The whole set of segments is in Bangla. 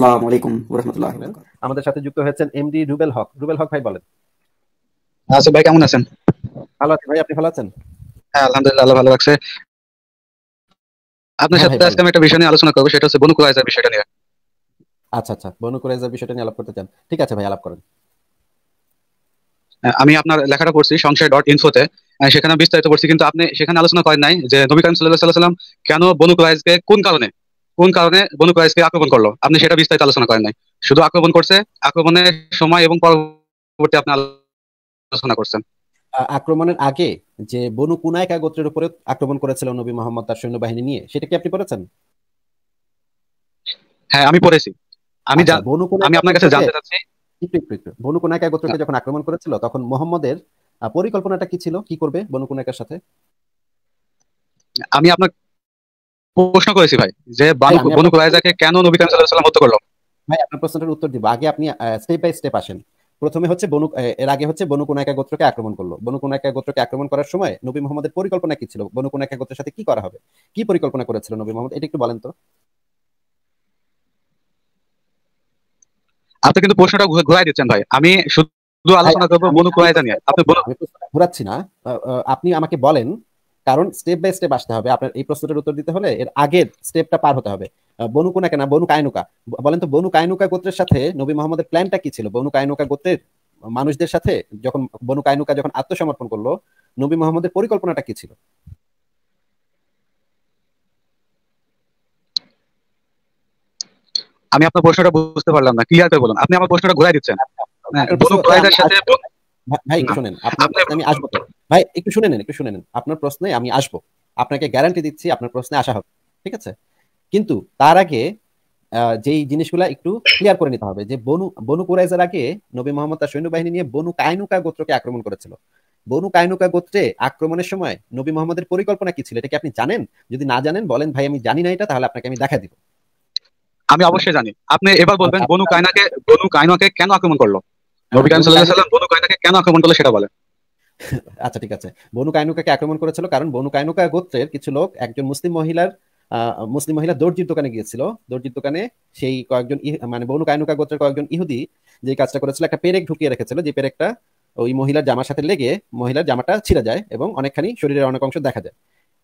আসসালামু আলাইকুম ওয়া রাহমাতুল্লাহি ওয়া বারাকাতুহু আমাদের সাথে যুক্ত হয়েছেন এমডি রুবেল হক। রুবেল হক ভাই বলেন। আচ্ছা ভাই কেমন আছেন? ভালো আছি ভাই আপনি ভালো আছেন? হ্যাঁ আলহামদুলিল্লাহ আল্লাহ ভালো রাখছে। আপনার হ্যাঁ সাথে আজকে আমি একটা বিষয় নিয়ে আলোচনা করব সেটা হচ্ছে বনুকুলাইজার বিষয়টা নিয়ে। আচ্ছা আচ্ছা বনু কুরাইজার বিষয়টা নিয়ে আলাপ করতে চান। ঠিক আছে ভাই আলাপ করেন। আমি আপনার লেখাটা পড়ছি সংশয় ডট ইনফোতে। সেখানে বিস্তারিত পড়ছি কিন্তু আপনি সেখানে আলোচনা করেন নাই যে নবী করিম সাল্লাহ সাল্লাহ সাল্লাম কেন বনু কুরাইজকে কোন কারণে কোন কারণে বনু কুরাইজকে আক্রমণ করল? আপনি সেটা বিস্তারিত আলোচনা করেন নাই। শুধু আক্রমণ করছে আক্রমণের সময় এবং পরবর্তী আপনি আলোচনা করছেন। আক্রমণের আগে যে বনু কুনায়কা গোত্রের উপরে আক্রমণ করেছিল নবী মোহাম্মদ তার সৈন্যবাহিনী নিয়ে সেটা কি আপনি পড়েছেন? হ্যাঁ আমি পড়েছি। আমি আচ্ছা, বনু আমি আপনার কাছে জানতে চাচ্ছি। বনু কুনায়কা গোত্রকে যখন আক্রমণ করেছিল তখন মোহাম্মদের পরিকল্পনাটা কি ছিল? কি করবে বনু কুনায়কার সাথে? আমি আপনার প্রশ্ন করেছি ভাই যে বানু- কুরাইজাকে কেন নবী করিম সাল্লাহ সাল্লাম হত্যা করল? ভাই আপনার প্রশ্নটার উত্তর দিব। আগে আপনি স্টেপ বাই স্টেপ আসেন। প্রথমে হচ্ছে বনু এর আগে হচ্ছে বনু কুনায়কা গোত্রকে আক্রমণ করল। বনু কুনায়কা গোত্রকে আক্রমণ করার সময় নবী মোহাম্মদের পরিকল্পনা কি ছিল? বনু কুনায়কা গোত্রের সাথে কি করা হবে? কি পরিকল্পনা করেছিল নবী মোহাম্মদ? এটা একটু বলেন তো। আপনি কিন্তু প্রশ্নটা ঘুরাই দিচ্ছেন ভাই। আমি শুধু আলোচনা করব বনু কুরাইজা নিয়ে। আপনি ঘুরাচ্ছি না। আপনি আমাকে বলেন কারণ স্টেপ বাই স্টেপ আসতে হবে। আপনার এই প্রশ্নটার উত্তর দিতে হলে এর আগের স্টেপটা পার হতে হবে। বনু কুনায়কা না বনু কায়নুকা বলেন তো বনু কায়নুকা গোত্রের সাথে নবী মোহাম্মদের প্ল্যানটা কি ছিল? বনু কায়নুকা গোত্রের মানুষদের সাথে যখন বনু কায়নুকা যখন আত্মসমর্পণ করল নবী মোহাম্মদের পরিকল্পনাটা কি ছিল? আমি আপনার প্রশ্নটা বুঝতে পারলাম না। ক্লিয়ার করে বলুন। আপনি আমার প্রশ্নটা ঘুরাই দিচ্ছেন। হ্যাঁ। ভাই শুনেন আপনার- আমি আসব তো। ভাই একটু শুনে নেন একটু শুনে নেন। আপনার প্রশ্নে আমি আসব। আপনাকে গ্যারান্টি দিচ্ছি আপনার প্রশ্নে আসা হবে ঠিক আছে? কিন্তু তার আগে যেই জিনিসগুলা একটু ক্লিয়ার করে নিতে হবে যে বনু বনু কুরাইজার আগে নবী মোহাম্মদ তার সৈন্যবাহিনী নিয়ে বনু কায়নুকা গোত্রকে আক্রমণ করেছিল। বনু কায়নুকা গোত্রে আক্রমণের সময় নবী মোহাম্মদের পরিকল্পনা কি ছিল? এটা কি আপনি জানেন? যদি না জানেন বলেন ভাই আমি জানি না এটা তাহলে আপনাকে আমি দেখা দিব। আমি অবশ্যই জানি। আপনি এবার বলবেন আচ্ছা। বনু কায়নাকে বনু কায়নাকে কেন আক্রমণ করল? নবী বনু সাল্লাহ কায়নুকা- সাল্লাম বনু কায়নাকে কেন আক্রমণ করল সেটা বলেন। আচ্ছা ঠিক আছে। বনু কায়নুকাকে আক্রমণ করেছিল কারণ বনু কায়নুকা গোত্রের কিছু লোক, একজন মুসলিম মহিলার মুসলিম মহিলা দর্জির দোকানে গিয়েছিল। দর্জির দোকানে সেই কয়েকজন মানে বনু কায়নুকা গোত্রের কয়েকজন ইহুদি যে কাজটা করেছিল, একটা পেরেক ঢুকিয়ে রেখেছিল, যে পেরেকটা ওই মহিলার জামার সাথে লেগে মহিলার জামাটা ছিঁড়ে যায় এবং অনেকখানি শরীরের অনেক অংশ দেখা যায়।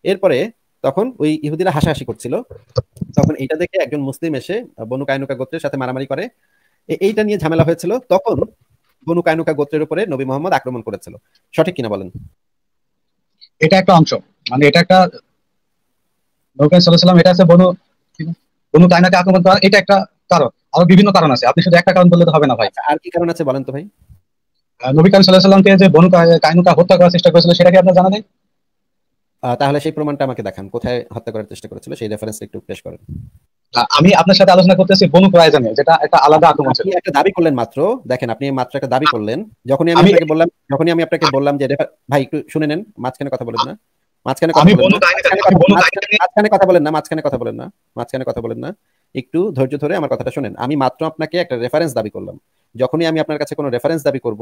এরপরে তখন ওই ইহুদিরা হাসাহাসি করছিল। তখন এইটা দেখে একজন মুসলিম এসে বনু কায়নুকা গোত্রের সাথে মারামারি করে। এইটা নিয়ে ঝামেলা হয়েছিল। তখন বনু কায়নুকা গোত্রের উপরে নবী মোহাম্মদ আক্রমণ করেছিল। সঠিক কিনা বলেন? এটা একটা অংশ। মানে এটা একটা নবী সাল্লাহ এটা আছে বনু? বনু কায়নাকে আক্রমণ করা এটা একটা কারণ। আরও বিভিন্ন কারণ আছে। আপনি শুধু একটা কারণ বললে তো হবে না ভাই। আচ্ছা, আর কি কারণ আছে বলেন তো ভাই? নবী কারণ সাল্লাহ সাল্লামকে যে বনু কায়- কায়নুকা হত্যা করার চেষ্টা করেছিল সেটা কি আপনার জানা নেই? তাহলে সেই প্রমাণটা আমাকে দেখান। কোথায় হত্যা করার চেষ্টা করেছিল সেই রেফারেন্স একটু পেশ করেন। আমি আপনার সাথে আলোচনা করতেছি বনু কুরাইজা নিয়ে যেটা একটা আলাদা আক্রমণ ছিল। একটা দাবি করলেন মাত্র দেখেন আপনি মাত্র একটা দাবি করলেন। যখনই আমি আপনাকে বললাম যখনই আমি আপনাকে বললাম যে ভাই একটু শুনে নেন মাঝখানে কথা বলেন না। মাঝখানে কথা বলেন মাঝখানে কথা বলেন না মাঝখানে কথা বলেন না। মাঝখানে কথা বলেন না। একটু ধৈর্য ধরে আমার কথাটা শুনেন। আমি মাত্র আপনাকে একটা রেফারেন্স দাবি করলাম। যখনই আমি আপনার কাছে কোনো রেফারেন্স দাবি করব,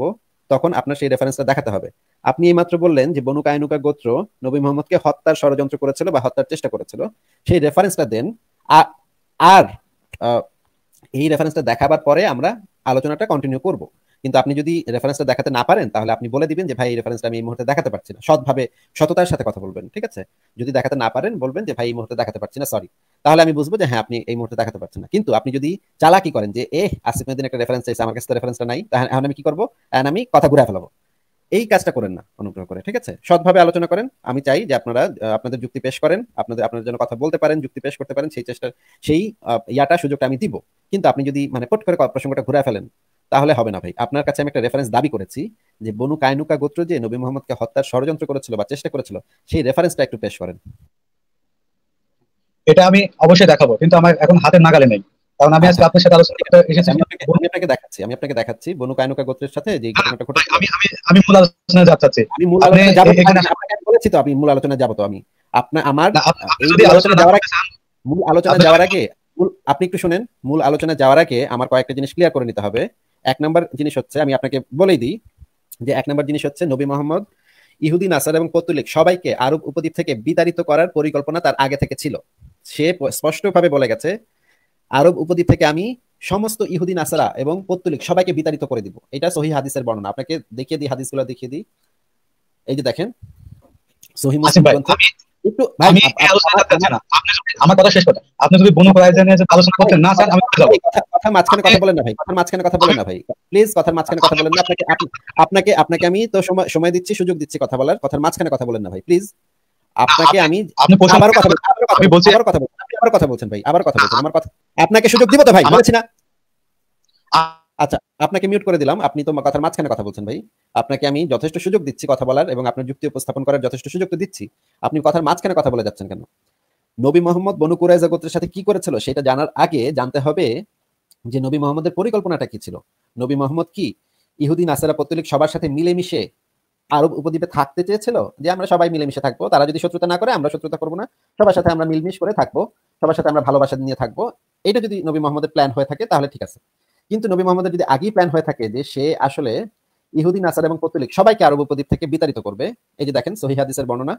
তখন আপনার সেই রেফারেন্সটা দেখাতে হবে। আপনি এই মাত্র বললেন যে বনু কায়নুকা গোত্র নবী মোহাম্মদকে হত্যার ষড়যন্ত্র করেছিল বা হত্যার চেষ্টা করেছিল। সেই রেফারেন্সটা দেন। আর এই রেফারেন্সটা দেখাবার পরে আমরা আলোচনাটা কন্টিনিউ করব। কিন্তু আপনি যদি রেফারেন্সটা দেখাতে না পারেন, তাহলে আপনি বলে দিবেন যে, ভাই, এই রেফারেন্সটা আমি এই মুহূর্তে দেখাতে পারছি না। সৎভাবে, সততার সাথে কথা বলবেন, ঠিক আছে? যদি দেখাতে না পারেন, বলবেন যে, ভাই, এই মুহূর্তে দেখাতে পারছি না সরি তাহলে আমি বুঝব যে হ্যাঁ আপনি এই মুহূর্তে দেখাতে পারছেন না। কিন্তু আপনি যদি চালাকি করেন যে এ আসিফ মেদিন একটা রেফারেন্স চাইছে, আমার কাছে রেফারেন্সটা নাই, তাহলে আমি কি করব? আমি কথা ঘুরে ফেলাবো। এই কাজটা করেন না অনুগ্রহ করে, ঠিক আছে? সৎভাবে আলোচনা করেন। আমি চাই যে আপনারা আপনাদের যুক্তি পেশ করেন, আপনাদের আপনাদের জন্য কথা বলতে পারেন, যুক্তি পেশ করতে পারেন, সেই চেষ্টা সেই ইয়াটা, সুযোগটা আমি দিব। কিন্তু আপনি যদি মানে পট করে প্রসঙ্গটা ঘুরে ফেলেন, তাহলে হবে না ভাই। আপনার কাছে আমি একটা রেফারেন্স দাবি করেছি যে, বনু কায়নুকা গোত্র যে নবী মোহাম্মদকে হত্যার ষড়যন্ত্র করেছিল বা চেষ্টা করেছিল, সেই রেফারেন্সটা একটু পেশ করেন। এটা আমি অবশ্যই দেখাবো কিন্তু আমার এখন হাতের নাগালে নেই। কারণ আমি আজকে আপনার সাথে আলোচনা এসেছি। আমি আপনাকে দেখাচ্ছি আমি আপনাকে দেখাচ্ছি বনু কায়নুকা গোত্রের সাথে যে ঘটনাটা ভাই, ঘটেছিল। আমি আমি আমি মূল আলোচনায় যেতে চাচ্ছি আমি মূল আপনি আলোচনা যাব আপনাকে বলেছি তো আমি মূল আলোচনা যাব তো আমি। আপনার আমার যদি আলোচনা আলোচনা যাওয়ার চান, মূল আলোচনা যাওয়ার আগে আপনি একটু শুনেন মূল আলোচনা যাওয়ার আগে আমার কয়েকটা জিনিস ক্লিয়ার করে নিতে হবে। এক নম্বর জিনিস হচ্ছে আমি আপনাকে বলেই দিই যে এক নম্বর জিনিস হচ্ছে নবী মোহাম্মদ ইহুদি নাসার এবং পত্তুলিক সবাইকে আরব উপদ্বীপ থেকে বিতাড়িত করার পরিকল্পনা তার আগে থেকে ছিল। সে স্পষ্টভাবে বলে গেছে আরব উপদ্বীপ থেকে আমি সমস্ত ইহুদি নাসারা এবং পত্তলিক সবাইকে বিতাড়িত করে দিব। এটা সহি হাদিসের বর্ণনা। আপনাকে দেখিয়ে দিই হাদিসগুলো দেখিয়ে দিই। এই যে দেখেন সহি মুসলিম গ্রন্থ একটু আমি আপ- এই আপ- আলোচনা করতে না। আপনি আমার কথা শেষ কথা আপনি যদি বনু কুরাইজা যে আলোচনা করতে না চান আমি চলে কথা কথা মাঝখানে কথা বলেন না ভাই কথার মাঝখানে কথা বলেন না ভাই। প্লিজ কথার মাঝখানে কথা বলেন না। আপনাকে আপনাকে আপনাকে আমি তো সময় সময় দিচ্ছি সুযোগ দিচ্ছি কথা বলার। কথার মাঝখানে কথা বলেন না ভাই প্লিজ আপনাকে আমি আবারও কথা আমি বলছি- আবারও কথা বলছেন আপনি আবারও কথা বলছেন ভাই আবার কথা বলছেন। আমার কথা আপনাকে সুযোগ দিব তো ভাই বলেছি না? আচ্ছা আপনাকে মিউট করে দিলাম। আপনি তো কথার মাঝখানে কথা বলছেন ভাই। আপনাকে আমি যথেষ্ট সুযোগ দিচ্ছি কথা বলার এবং আপনার যুক্তি উপস্থাপন করার যথেষ্ট সুযোগ তো দিচ্ছি। আপনি কথার মাঝখানে কথা বলে যাচ্ছেন কেন? নবী মোহাম্মদ বনু কুরাইজা গোত্রের সাথে কি করেছিল সেটা জানার আগে জানতে হবে যে নবী মোহাম্মদের পরিকল্পনাটা কি ছিল? নবী মোহাম্মদ কি? ইহুদি নাসারা পত্তলিক সবার সাথে মিলেমিশে আরব উপদ্বীপে থাকতে চেয়েছিল যে আমরা সবাই মিলেমিশে থাকব। তারা যদি শত্রুতা না করে, আমরা শত্রুতা করব না। সবার সাথে আমরা মিলমিশ করে থাকব। সবার সাথে আমরা ভালোবাসা নিয়ে থাকব। এটা যদি নবী মোহাম্মদের প্ল্যান হয়ে থাকে, তাহলে ঠিক আছে। কিন্তু নবী মোহাম্মদের যদি আগেই প্ল্যান হয়ে থাকে যে সে আসলে ইহুদি, নাসার এবং পত্তলিক সবাইকে আরব উপদ্বীপ থেকে বিতাড়িত করবে, এই যে দেখেন সহি হাদিসের বর্ণনা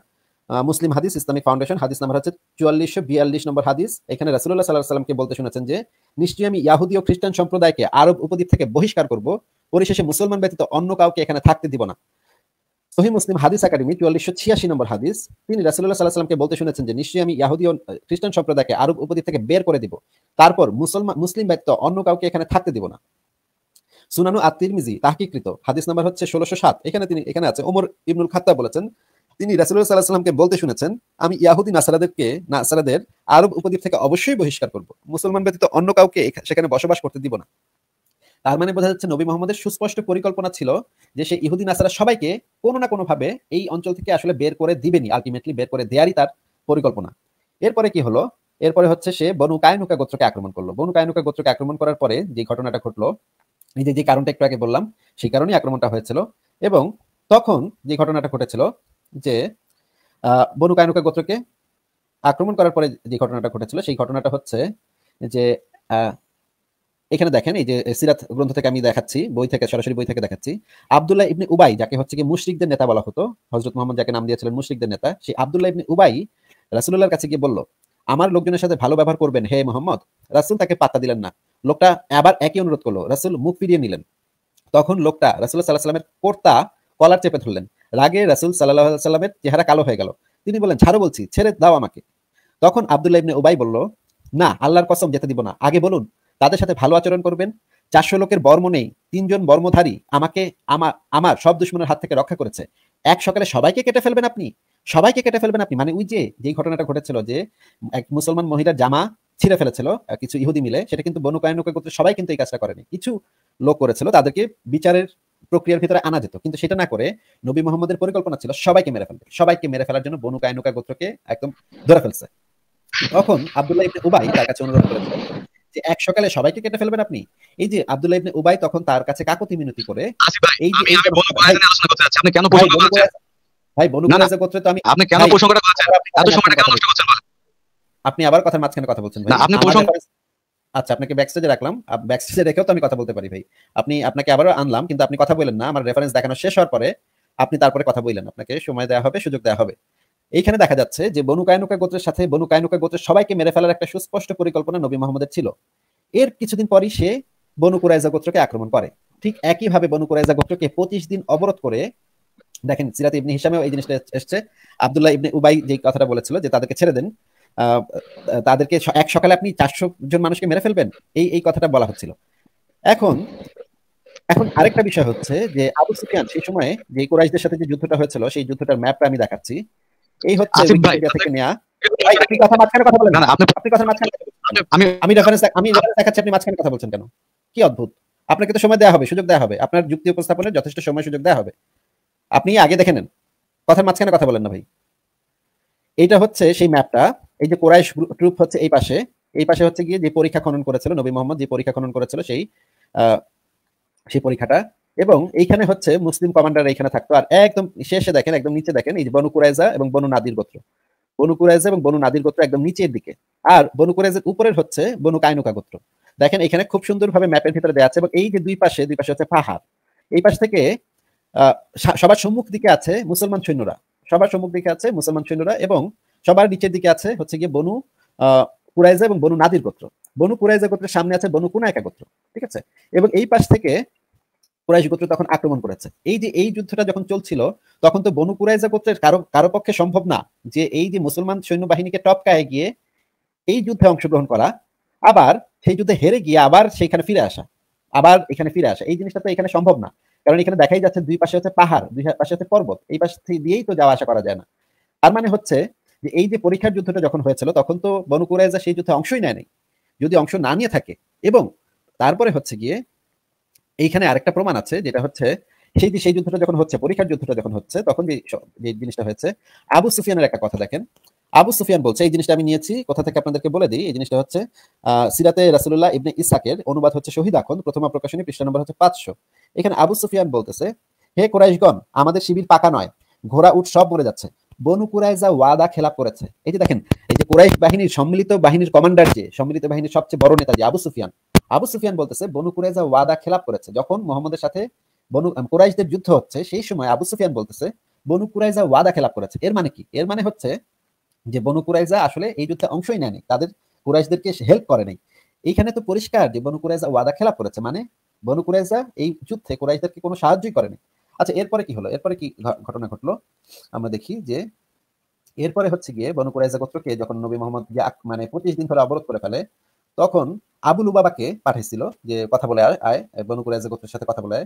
মুসলিম হাদিস, ইসলামিক ফাউন্ডেশন হাদিস নাম্বার হচ্ছে চুয়াল্লিশশো বিয়াল্লিশ নম্বর হাদিস। এখানে রাসুল্লাহ সাল্লাহ সাল্লামকে বলতে শুনেছেন যে, নিশ্চয়ই আমি ইয়াহুদি ও খ্রিস্টান সম্প্রদায়কে আরব উপদ্বীপ থেকে বহিষ্কার করব। পরিশেষে মুসলমান ব্যতীত অন্য কাউকে এখানে থাকতে দিব না। সহি মুসলিম হাদিস একাডেমি, চুয়াল্লিশশো ছিয়াশি নম্বর হাদিস, তিনি রাসুল্লাহ সাল্লাহ সাল্লামকে বলতে শুনেছেন যে নিশ্চয়ই আমি ইয়াহুদি ও খ্রিস্টান সম্প্রদায়কে আরব উপদ্বীপ থেকে বের করে দিব। তারপর মুসলমান, মুসলিম ব্যতীত অন্য কাউকে এখানে থাকতে দিব না। সুনানু আত্মিরমিজি তাহকিকৃত হাদিস নাম্বার হচ্ছে ষোলোশো সাত। এখানে তিনি, এখানে আছে, ওমর ইবনুল খাত্তা বলেছেন, তিনি রাসুল্লাহ সাল্লাহ সাল্লামকে বলতে শুনেছেন, আমি ইয়াহুদি নাসারাদেরকে, নাসারাদের আরব উপদ্বীপ থেকে অবশ্যই বহিষ্কার করব। মুসলমান ব্যতীত অন্য কাউকে সেখানে বসবাস করতে দিব না। তার মানে বোঝা যাচ্ছে নবী মোহাম্মদের সুস্পষ্ট পরিকল্পনা ছিল যে সে ইহুদি নাসারা সবাইকে কোনো না কোনো ভাবে এই অঞ্চল থেকে আসলে বের করে দিবেনি আলটিমেটলি বের করে দেয়ারই তার পরিকল্পনা। এরপরে কি হলো? এরপরে হচ্ছে সে বনু কায়নুকা গোত্রকে আক্রমণ করল। বনু কায়নুকা গোত্রকে আক্রমণ করার পরে যে ঘটনাটা ঘটলো, এই যে কারণটা একটু আগে বললাম, সেই কারণেই আক্রমণটা হয়েছিল এবং তখন যে ঘটনাটা ঘটেছিল যে বনু কায়নুকা গোত্রকে আক্রমণ করার পরে যে ঘটনাটা ঘটেছিল, সেই ঘটনাটা হচ্ছে যে এখানে দেখেন, এই যে সিরাত গ্রন্থ থেকে আমি দেখাচ্ছি, বই থেকে, সরাসরি বই থেকে দেখাচ্ছি। আব্দুল্লাহ ইবনে উবাই, যাকে হচ্ছে কি মুশরিকদের নেতা বলা হতো হজরত মোহাম্মদ যাকে নাম দিয়েছিলেন মুশরিকদের নেতা, সেই আব্দুল্লাহ ইবনে উবাই রাসুল্লাহর কাছে গিয়ে বলল, আমার লোকজনের সাথে ভালো ব্যবহার করবেন, হে মোহাম্মদ। রাসুল তাকে পাত্তা দিলেন না। লোকটা আবার একই অনুরোধ করল, রাসুল মুখ ফিরিয়ে নিলেন। তখন লোকটা রাসুল সাল্লাহ সাল্লামের কর্তা কলার চেপে ধরলেন। রাগে রাসুল সাল্লাহ সাল্লামের চেহারা কালো হয়ে গেল। তিনি বললেন, ছাড়ো বলছি, ছেড়ে দাও আমাকে। তখন আব্দুল্লাহ ইবনে উবাই বলল, না, আল্লাহর কসম যেতে দিব না। আগে বলুন তাদের সাথে ভালো আচরণ করবেন। চারশো লোকের বর্ম নেই, তিনজন বর্মধারী আমাকে আমার আমার সব দুশ্মনের হাত থেকে রক্ষা করেছে। এক সকালে সবাইকে কেটে ফেলবেন আপনি। সবাইকে কেটে ফেলবেন আপনি। মানে ওই যে যেই ঘটনাটা ঘটেছিল যে, এক মুসলমান মহিলার জামা ছিঁড়ে ফেলেছিল কিছু ইহুদি মিলে, সেটা কিন্তু বনু কায়নুকা করতে সবাই কিন্তু এই কাজটা করেনি। কিছু লোক করেছিল, তাদেরকে বিচারের প্রক্রিয়ার ভিতরে আনা যেত। কিন্তু সেটা না করে নবী মোহাম্মদের পরিকল্পনা ছিল, সবাইকে মেরে ফেলবে সবাইকে মেরে ফেলার জন্য বনু কায়নুকা গোত্রকে একদম ধরে ফেলছে। তখন আব্দুল্লাহ উবাই তার কাছে অনুরোধ করেছিল যে এক সকালে সবাইকে কেটে ফেলবেন আপনি। এই যে আব্দুল্লাহ ইবনে উবাই তখন তার কাছে কাকতি মিনতি করে এই যে আলোচনা করতে চাচ্ছি আপনি কেন বনু ভাই বনু। কুরাইজা গোত্রে তো আমি আপনি কেন প্রসঙ্গটা করেছেন এত সময়টা কেন নষ্ট করছেন বলেন? আপনি আবার কথার মাঝখানে কথা বলছেন ভাই। আপনি প্রসঙ্গ- আচ্ছা আপনাকে ব্যাকস্টেজে রাখলাম। ব্যাকস্টেজে রেখেও তো আমি কথা বলতে পারি ভাই। আপনি আপনাকে আবারও আনলাম কিন্তু আপনি কথা বললেন না। আমার রেফারেন্স দেখানো শেষ হওয়ার পরে আপনি তারপরে কথা বললেন। আপনাকে সময় দেওয়া হবে সুযোগ দেওয়া হবে। এইখানে দেখা যাচ্ছে যে বনু কায়নুকা গোত্রের সাথে বনু কায়নুকা গোত্রের সবাইকে মেরে ফেলার একটা সুস্পষ্ট পরিকল্পনা নবী মোহাম্মদের ছিল। এর কিছুদিন পরই সে বনু কুরাইজা গোত্রকে আক্রমণ করে। ঠিক একইভাবে বনু কুরাইজা গোত্রকে পঁচিশ দিন অবরোধ করে, দেখেন সিরাত ইবনে হিসামেও এই জিনিসটা এসছে। আব্দুল্লাহ ইবনে উবাই যে কথাটা বলেছিল যে তাদেরকে ছেড়ে দেন তাদেরকে এক সকালে আপনি চারশো জন মানুষকে মেরে ফেলবেন? এই এই কথাটা বলা হচ্ছিল। এখন এখন আরেকটা বিষয় হচ্ছে যে আবু সুফিয়ান সেই সময় যে কুরাইশদের সাথে যে যুদ্ধটা হয়েছিল, সেই যুদ্ধটার ম্যাপটা আমি দেখাচ্ছি। এই হচ্ছে উইকিপিডিয়া থেকে নেওয়া আপনি কথা মাঝখানে কথা বলেন। না আপনি আপনি কথা মাঝখানে? আমি আমি রেফারেন্স আমি রেফারেন্স দেখাচ্ছি আপনি মাঝখানে কথা বলছেন কেন? কি অদ্ভুত। আপনাকে তো সময় দেওয়া হবে সুযোগ দেওয়া হবে। আপনার যুক্তি উপস্থাপনের যথেষ্ট সময় সুযোগ দেওয়া হবে। আপনি আগে দেখে নেন। কথার মাঝখানে কথা বলেন না ভাই। এইটা হচ্ছে সেই ম্যাপটা। এই যে কোরাইশ গ্রুপ হচ্ছে এই পাশে। এই পাশে হচ্ছে গিয়ে যে পরীক্ষা খনন করেছিল নবী মোহাম্মদ যে পরীক্ষা খনন করেছিল সেই আহ, সেই পরীক্ষাটা। এবং এইখানে হচ্ছে মুসলিম কমান্ডার এইখানে থাকতো। আর একদম শেষে দেখেন, একদম নিচে দেখেন, এই বনু কুরাইজা এবং বনু নাদির গোত্র। বনু কুরাইজা এবং বনু নাদির গোত্র একদম নিচের দিকে। আর বনু কুরাইজের উপরের হচ্ছে বনু কায়নুকা গোত্র। দেখেন এখানে খুব সুন্দরভাবে ম্যাপের ভিতরে দেওয়া আছে এবং এই যে দুই পাশে দুই পাশে হচ্ছে পাহাড়। এই পাশ থেকে সবার সম্মুখ দিকে আছে মুসলমান সৈন্যরা। সবার সম্মুখ দিকে আছে মুসলমান সৈন্যরা এবং সবার নিচের দিকে আছে হচ্ছে গিয়ে বনু কুরাইজা এবং বনু নাদির গোত্র। বনু কুরাইজা গোত্রের সামনে আছে বনু কুনায়কা গোত্র, ঠিক আছে? এবং এই পাশ থেকে কুরাইশ গোত্র তখন আক্রমণ করেছে। এই যে এই যুদ্ধটা যখন চলছিল, তখন তো বনু কুরাইজা গোত্রের কারও কারও পক্ষে সম্ভব না যে এই যে মুসলমান সৈন্যবাহিনীকে টপকায় গিয়ে এই যুদ্ধে অংশগ্রহণ করা, আবার সেই যুদ্ধে হেরে গিয়ে আবার সেইখানে ফিরে আসা, আবার এখানে ফিরে আসা। এই জিনিসটা তো এখানে সম্ভব না। কারণ এখানে দেখাই যাচ্ছে দুই পাশে হচ্ছে পাহাড়, দুই পাশে হচ্ছে পর্বত। এই পাশ দিয়েই তো যাওয়া আসা করা যায় না। তার মানে হচ্ছে যে এই যে পরীক্ষার যুদ্ধটা যখন হয়েছিল, তখন তো বনু কুরাইজা সেই যুদ্ধে অংশই নেয়নি যদি অংশ না নিয়ে থাকে, এবং তারপরে হচ্ছে গিয়ে এইখানে আরেকটা প্রমাণ আছে যেটা হচ্ছে সেই সেই যুদ্ধটা যখন হচ্ছে পরীক্ষার যুদ্ধটা যখন হচ্ছে তখন যে জিনিসটা হয়েছে আবু সুফিয়ানের একটা কথা দেখেন। আবু সুফিয়ান বলছে এই জিনিসটা আমি নিয়েছি কোথা থেকে আপনাদেরকে বলে দিই এই জিনিসটা হচ্ছে আহ, সিরাতে রাসুল্লাহ ইবনে ইসাকের অনুবাদ হচ্ছে শহীদ আখন প্রথমা প্রকাশনী পৃষ্ঠা নম্বর হচ্ছে পাঁচশো। এখানে আবু সুফিয়ান বলতেছে হে কুরাইশগণ আমাদের শিবির পাকা নয় ঘোড়া উঠ সব মরে যাচ্ছে। বনু কুরাইজা ওয়াদা খেলাপ করেছে। এই যে দেখেন এই যে কুরাইশ বাহিনীর সম্মিলিত বাহিনীর কমান্ডার যে সম্মিলিত বাহিনীর সবচেয়ে বড় নেতা যে আবু সুফিয়ান আবু সুফিয়ান বলতেছে, বনু কুরাইজা ওয়াদা খেলাপ করেছে। যখন মোহাম্মদের সাথে বনু কুরাইশদের যুদ্ধ হচ্ছে, সেই সময় আবু সুফিয়ান বলতেছে, বনু কুরাইজা ওয়াদা খেলাপ করেছে। এর মানে কি? এর মানে হচ্ছে যে বনু কুরাইজা আসলে এই যুদ্ধে অংশই নেয়নি, তাদের কুরাইশদেরকে হেল্প করে নাই। এইখানে তো পরিষ্কার যে বনু কুরাইজা ওয়াদা খেলাপ করেছে মানে বনু কুরাইজা এই যুদ্ধে কুরাইশদেরকে কোনো সাহায্যই করেনি। আচ্ছা এরপরে কি হলো? এরপরে কি ঘটনা ঘটলো? আমরা দেখি যে এরপরে হচ্ছে গিয়ে বনু কুরাইজা গোত্রকে যখন নবী মোহাম্মদ মানে পঁচিশ দিন ধরে অবরোধ করে ফেলে তখন আবুল উবাবাকে পাঠাইছিল যে কথা বলে আয় বনু কুরাইজা গোত্রের সাথে কথা বলে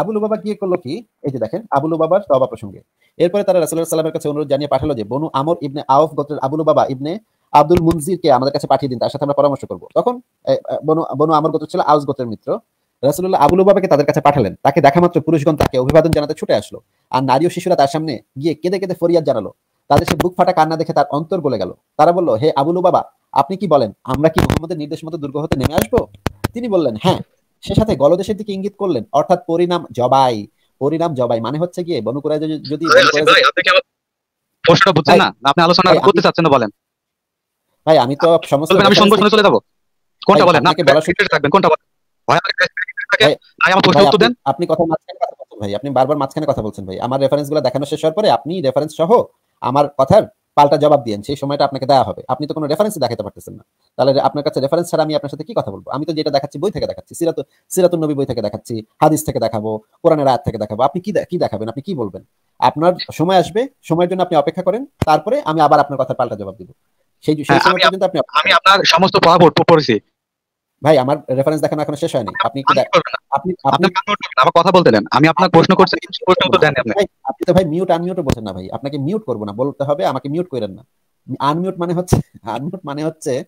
আবুল উবাবা গিয়ে করল কি? এই যে দেখেন, আবুল উবাবার তবা প্রসঙ্গে। এরপরে তারা রাসুল্লাহ সাল্লামের কাছে অনুরোধ জানিয়ে পাঠালো যে, বনু আমর ইবনে আউফ গোত্রের আবুল উবাবা ইবনে আব্দুল মুনজিরকে আমাদের কাছে পাঠিয়ে দিন, তার সাথে আমরা পরামর্শ করব। তখন বনু বনু আমর গোত্র ছিল আউস গোত্রের মিত্র। রাসুল্লাহ আবুল উবাবাকে তাদের কাছে পাঠালেন। তাকে দেখা মাত্র পুরুষগণ তাকে অভিবাদন জানাতে ছুটে আসলো। আর নারী ও শিশুরা তার সামনে গিয়ে কেঁদে কেঁদে ফরিয়াদ জানালো। তাদের সে বুক ফাটা কান্না দেখে তার অন্তর গলে গেল। তারা বলল, হে আবুলু বাবা আপনি কি বলেন আমরা কি মোহাম্মদের নির্দেশ মতো দুর্গ হতে নেমে আসব? তিনি বললেন হ্যাঁ। সে সাথে গলদেশের দিকে ইঙ্গিত করলেন অর্থাৎ পরিণাম জবাই। পরিণাম জবাই মানে হচ্ছে গিয়ে বনুকুরাই যদি- আপনি প্রশ্নটা বুঝছেন না? আপনি আলোচনা আমি- করতে চাচ্ছেন না বলেন। ভাই আমি তো সমস্ত আমি চলে যাব। কোনটা বলেন? আপনাকে বলা interested থাকবেন কোনটা বলেন? ভাই আমার ভাই, ভাই আমার প্রশ্ন উত্তর দেন। আপনি- কথা মাঝখানে কথা বলছেন ভাই। আপনি বারবার মাঝখানে কথা বলছেন ভাই। আমার রেফারেন্সগুলো দেখানো শেষ হওয়ার পরে আপনি রেফারেন্স সহ আমার কথার পাল্টা জবাব দিয়েন সেই সময়টা আপনাকে দেওয়া হবে। আপনি তো কোনো রেফারেন্স দেখাতে পারতেছেন না। তাহলে আপনার কাছে রেফারেন্স ছাড়া আমি আপনার সাথে কি কথা বলব? আমি তো যেটা দেখাচ্ছি বই থেকে দেখাচ্ছি। সিরাত সিরাতুল নবী বই থেকে দেখাচ্ছি হাদিস থেকে দেখাবো কোরআনের আয়াত থেকে দেখাবো। আপনি কি কি দেখাবেন? আপনি কি বলবেন? আপনার সময় আসবে সময়ের জন্য আপনি অপেক্ষা করেন তারপরে আমি আবার আপনার কথা পাল্টা জবাব দিব। সেই সেই হ্যাঁ, সময় আমি- পর্যন্ত আপনি আমি আপনার সমস্ত পড়া পড়েছি। ভাই আমার রেফারেন্স দেখানো এখনও শেষ হয়নি। আপনি। আপনি আপনি আমার কথা বলতে দেন। আমি আপনার প্রশ্ন করছি প্রশ্ন উত্তর দেন আপনি। আপনি তো ভাই মিউট আনমিউটও বলছেন না ভাই। আপনাকে মিউট করব না বলতে হবে আমাকে মিউট করেন না। আনমিউট মানে হচ্ছে আনমিউট মানে হচ্ছে